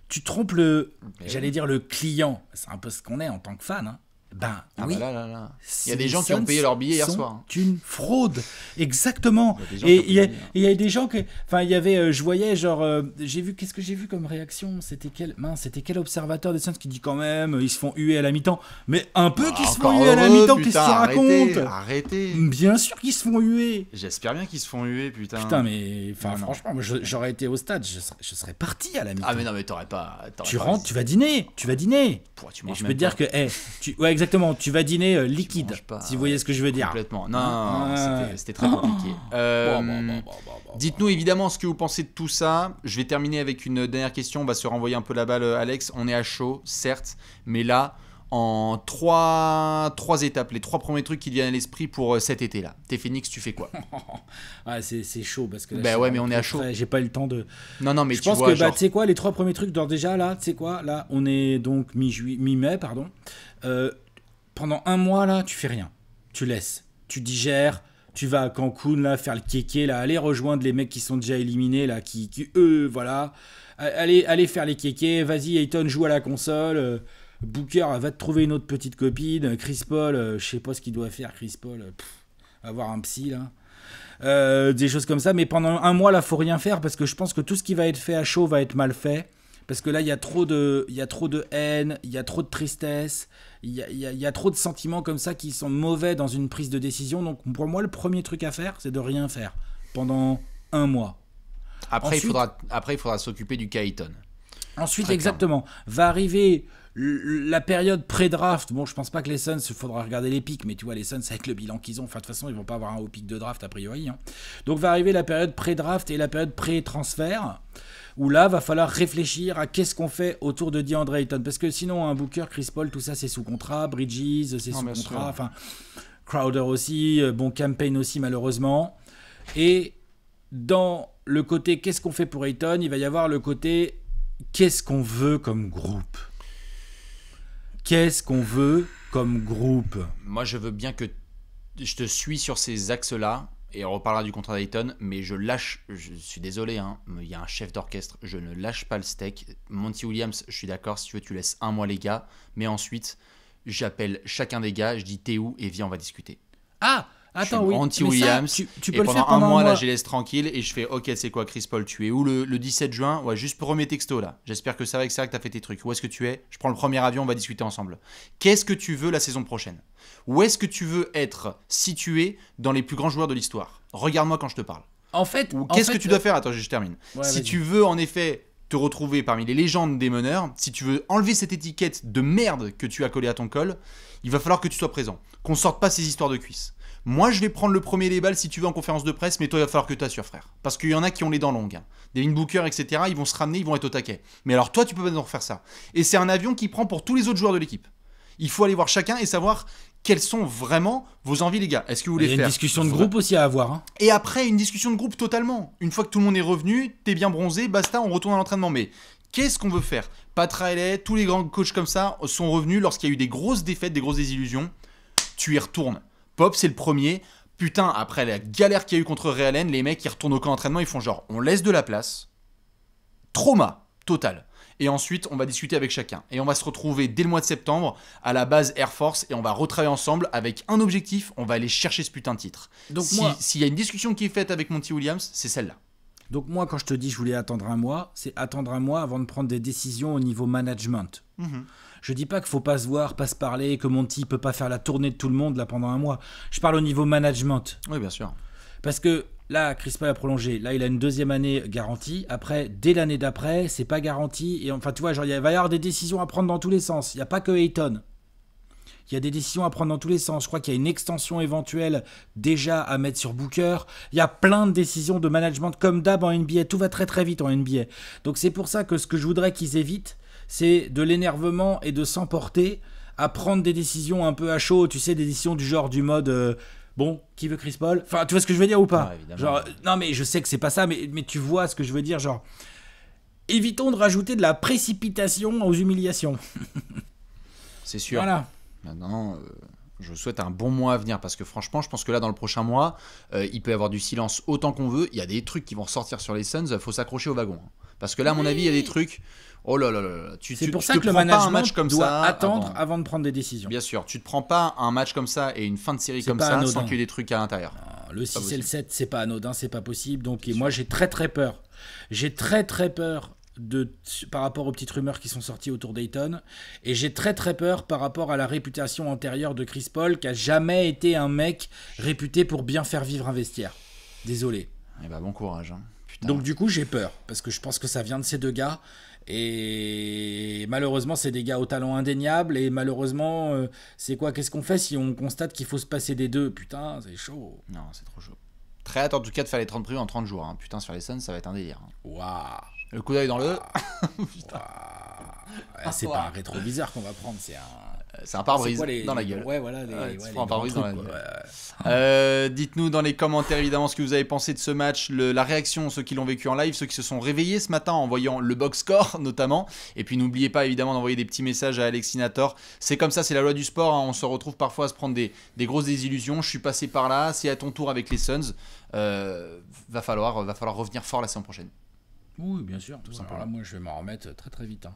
Tu trompes le. Mais J'allais dire le client. C'est un peu ce qu'on est en tant que fan. hein. Ben Ah oui. bah là, là, là. Il y a C'est des gens qui ont payé leur billet hier soir. hein. une fraude, exactement. Il Et il y, a- payé, hein. et il y a des gens que, enfin, il y avait, euh, je voyais genre, euh, j'ai vu, qu'est-ce que j'ai vu comme réaction? C'était quel, mince, c'était quel observateur des Suns qui dit quand même, ils se font huer à la mi-temps, mais un peu qu'ils Ah, se font huer à la mi-temps, qu'est-ce qu'ils racontent? Arrêtez. Bien sûr qu'ils se font huer. J'espère bien qu'ils se font huer, putain. Putain, mais enfin, franchement, j'aurais été au stade, je serais, je serais parti à la mi-temps. Ah, mais non, mais t'aurais pas. tu pas- rentres, tu vas dîner, tu vas dîner. Pouah, tu Et je peux te dire que, eh, tu, ouais, exactement, tu vas dîner euh, liquide, pas, si vous voyez ce que je veux dire. Complètement. Non, non, non, ouais. c'était- très compliqué. Euh. Dites-nous évidemment ce que vous pensez de tout ça. Je vais terminer avec une dernière question. On va se renvoyer un peu la balle, Alex. On est à chaud, certes, mais là, en trois, trois étapes, les trois premiers trucs qui viennent à l'esprit pour euh, cet été-là. T'es Phoenix, tu fais quoi? Ah, c'est chaud parce que. là, Bah suis ouais, mais on est à chaud. J'ai pas eu le temps de. Non, non, mais je tu pense vois, que, bah, genre- tu sais quoi, les trois premiers trucs, donc déjà là, tu sais quoi, là, on est donc mi-mai, pardon. Euh, pendant un mois, là, tu fais rien. Tu laisses. Tu digères. Tu vas à Cancun, là, faire le kéké, là, aller rejoindre les mecs qui sont déjà éliminés, là, qui, eux, voilà. Allez, allez faire les kékés. Vas-y, Ayton, joue à la console. Euh, Booker, va te trouver une autre petite copine. Chris Paul, euh, je sais pas ce qu'il doit faire, Chris Paul. euh, avoir un psy, là. Euh, des choses comme ça. Mais pendant un mois, là, faut rien faire parce que je pense que tout ce qui va être fait à chaud va être mal fait. Parce que là, il y a trop de, il y a trop de haine, il y a trop de tristesse, il y a, il y a- il y a trop de sentiments comme ça qui sont mauvais dans une prise de décision. Donc pour moi, le premier truc à faire, c'est de rien faire pendant un mois. Après, il faudra, après, il faudra s'occuper du Kaiton. Ensuite, Très exactement, va arriver la période pré-draft. Bon, je pense pas que les Suns, il faudra regarder les pics, mais tu vois, les Suns, avec le bilan qu'ils ont, enfin, de toute façon, ils vont pas avoir un haut pic de draft a priori. hein. Donc, va arriver la période pré-draft et la période pré-transfert, où là, va falloir réfléchir à qu'est-ce qu'on fait autour de DeAndre Ayton. Parce que sinon, un Booker, Chris Paul, tout ça, c'est sous contrat. Bridges, c'est sous contrat. Enfin, Crowder aussi, euh, bon, Campaign aussi, malheureusement. Et dans le côté qu'est-ce qu'on fait pour Ayton, il va y avoir le côté qu'est-ce qu'on veut comme groupe? Qu'est-ce qu'on veut comme groupe? Moi, je veux bien que je te suis sur ces axes-là. Et on reparlera du contrat d'Ayton, mais je lâche, je suis désolé, hein, il y a un chef d'orchestre, je ne lâche pas le steak. Monty Williams, je suis d'accord, si tu veux, tu laisses un mois les gars, mais ensuite, j'appelle chacun des gars, je dis t'es où, et viens, on va discuter. Ah Attends, oui. anti mais ça, Williams. tu, tu et peux le pendant faire pendant un mois, là, mois. je les laisse tranquilles et je fais Ok, c'est quoi, Chris Paul Tu es où? Le, le 17 juin Ouais, juste premier texto là. J'espère que ça va, que c'est vrai que t'as fait tes trucs. Où est-ce que tu es? Je prends le premier avion, on va discuter ensemble. Qu'est-ce que tu veux la saison prochaine? Où est-ce que tu veux être situé dans les plus grands joueurs de l'histoire? Regarde-moi quand je te parle. En fait, Ou qu'est-ce que tu dois faire? Attends, je je termine. Ouais, si tu veux en effet te retrouver parmi les légendes des meneurs, si tu veux enlever cette étiquette de merde que tu as collée à ton col, il va falloir que tu sois présent. Qu'on sorte pas ces histoires de cuisses. Moi, je vais prendre le premier des balles si tu veux en conférence de presse, mais toi, il va falloir que tu assures, frère. Parce qu'il y en a qui ont les dents longues. hein. Des Booker, etc., ils vont se ramener, ils vont être au taquet. Mais alors, toi, tu peux pas nous refaire ça. Et c'est un avion qui prend pour tous les autres joueurs de l'équipe. Il faut aller voir chacun et savoir quelles sont vraiment vos envies, les gars. Est-ce que vous il y voulez a une faire discussion de groupe aussi à avoir. hein. et après, une discussion de groupe totalement. Une fois que tout le monde est revenu, t'es bien bronzé, basta, on retourne à l'entraînement. Mais qu'est-ce qu'on veut faire? Pat Riley, tous les grands coachs comme ça sont revenus lorsqu'il y a eu des grosses défaites, des grosses désillusions. Tu y retournes. Pop, c'est le premier. Putain, après la galère qu'il y a eu contre Ray Allen, les mecs, ils retournent au camp d'entraînement, ils font genre, on laisse de la place. Trauma total. Et ensuite, on va discuter avec chacun. Et on va se retrouver dès le mois de septembre à la base Air Force et on va retravailler ensemble avec un objectif. On va aller chercher ce putain de titre. Donc Si- moi- s'il y a une discussion qui est faite avec Monty Williams, c'est celle-là. Donc moi, quand je te dis je voulais attendre un mois, c'est attendre un mois avant de prendre des décisions au niveau management. Je dis pas qu'il faut pas se voir, pas se parler, que Monty peut pas faire la tournée de tout le monde là pendant un mois. Je parle au niveau management. Oui, bien sûr. Parce que là, Chris Paul a prolongé. Là, il a une deuxième année garantie. Après, dès l'année d'après, c'est pas garanti. Et enfin, tu vois, genre, il va y avoir des décisions à prendre dans tous les sens. Il n'y a pas que Ayton. Il y a des décisions à prendre dans tous les sens. Je crois qu'il y a une extension éventuelle déjà à mettre sur Booker. Il y a plein de décisions de management comme d'hab en NBA. Tout va très très vite en NBA. Donc c'est pour ça que ce que je voudrais qu'ils évitent, c'est de l'énervement et de s'emporter à prendre des décisions un peu à chaud. Tu sais, des décisions du genre du mode. euh, Bon, qui veut Chris Paul? Enfin, tu vois ce que je veux dire ou pas? Évidemment. Genre, non, mais je sais que c'est pas ça, mais, mais tu vois ce que je veux dire. Genre, évitons de rajouter de la précipitation aux humiliations. C'est sûr. Voilà. Maintenant, euh, je vous souhaite un bon mois à venir parce que franchement, je pense que là, dans le prochain mois, euh, il peut y avoir du silence autant qu'on veut. Il y a des trucs qui vont ressortir sur les Suns, faut s'accrocher au wagon. hein. Parce que là, à mon avis, il y a des trucs. Oh là là là. Tu, C'est pour tu ça te que le management un match comme doit ça attendre avant. avant de prendre des décisions. Bien sûr, tu te prends pas un match comme ça et une fin de série comme ça anodin. sans qu'il y ait des trucs à l'intérieur. Ah, Le 6 et le possible. 7, c'est pas anodin, c'est pas possible. Donc, et moi, j'ai très très peur. J'ai très très peur de, par rapport aux petites rumeurs qui sont sorties autour d'Ayton. Et j'ai très très peur par rapport à la réputation antérieure de Chris Paul, qui a jamais été un mec réputé pour bien faire vivre un vestiaire. Désolé. Eh ben, bon courage. hein. Donc du coup j'ai peur parce que je pense que ça vient de ces deux gars et malheureusement c'est des gars au talent indéniable et malheureusement euh, c'est quoi qu'est-ce qu'on fait si on constate qu'il faut se passer des deux? Putain c'est chaud Non, c'est trop chaud. Très hâte en tout cas de faire les 30 prix en 30 jours. hein. Putain, sur les Suns, ça va être un délire. hein. waouh Le coup d'œil dans le. Waouh. c'est pas un rétroviseur qu'on va prendre, c'est un. C'est un pare-brise dans la gueule. Ouais, voilà. Les, Ouais, ouais, un pare-brise dans la gueule. Euh, Dites-nous dans les commentaires évidemment ce que vous avez pensé de ce match, le- la réaction, ceux qui l'ont vécu en live, ceux qui se sont réveillés ce matin en voyant le box score notamment. Et puis n'oubliez pas évidemment d'envoyer des petits messages à Alexinator. C'est comme ça, c'est la loi du sport. hein. On se retrouve parfois à se prendre des, des grosses désillusions. Je suis passé par là. C'est à ton tour avec les Suns. Euh, va falloir, va falloir revenir fort la saison prochaine. Oui, bien sûr. Tout simplement. simplement. Moi, je vais m'en remettre très très vite. hein.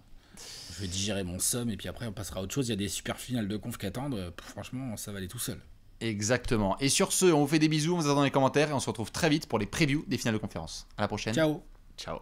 Je vais digérer mon somme et puis après, on passera à autre chose. Il y a des super finales de conf qui attendent. Franchement, ça va aller tout seul. Exactement. Et sur ce, on vous fait des bisous, on vous attend dans les commentaires et on se retrouve très vite pour les previews des finales de conférence. À la prochaine. Ciao Ciao.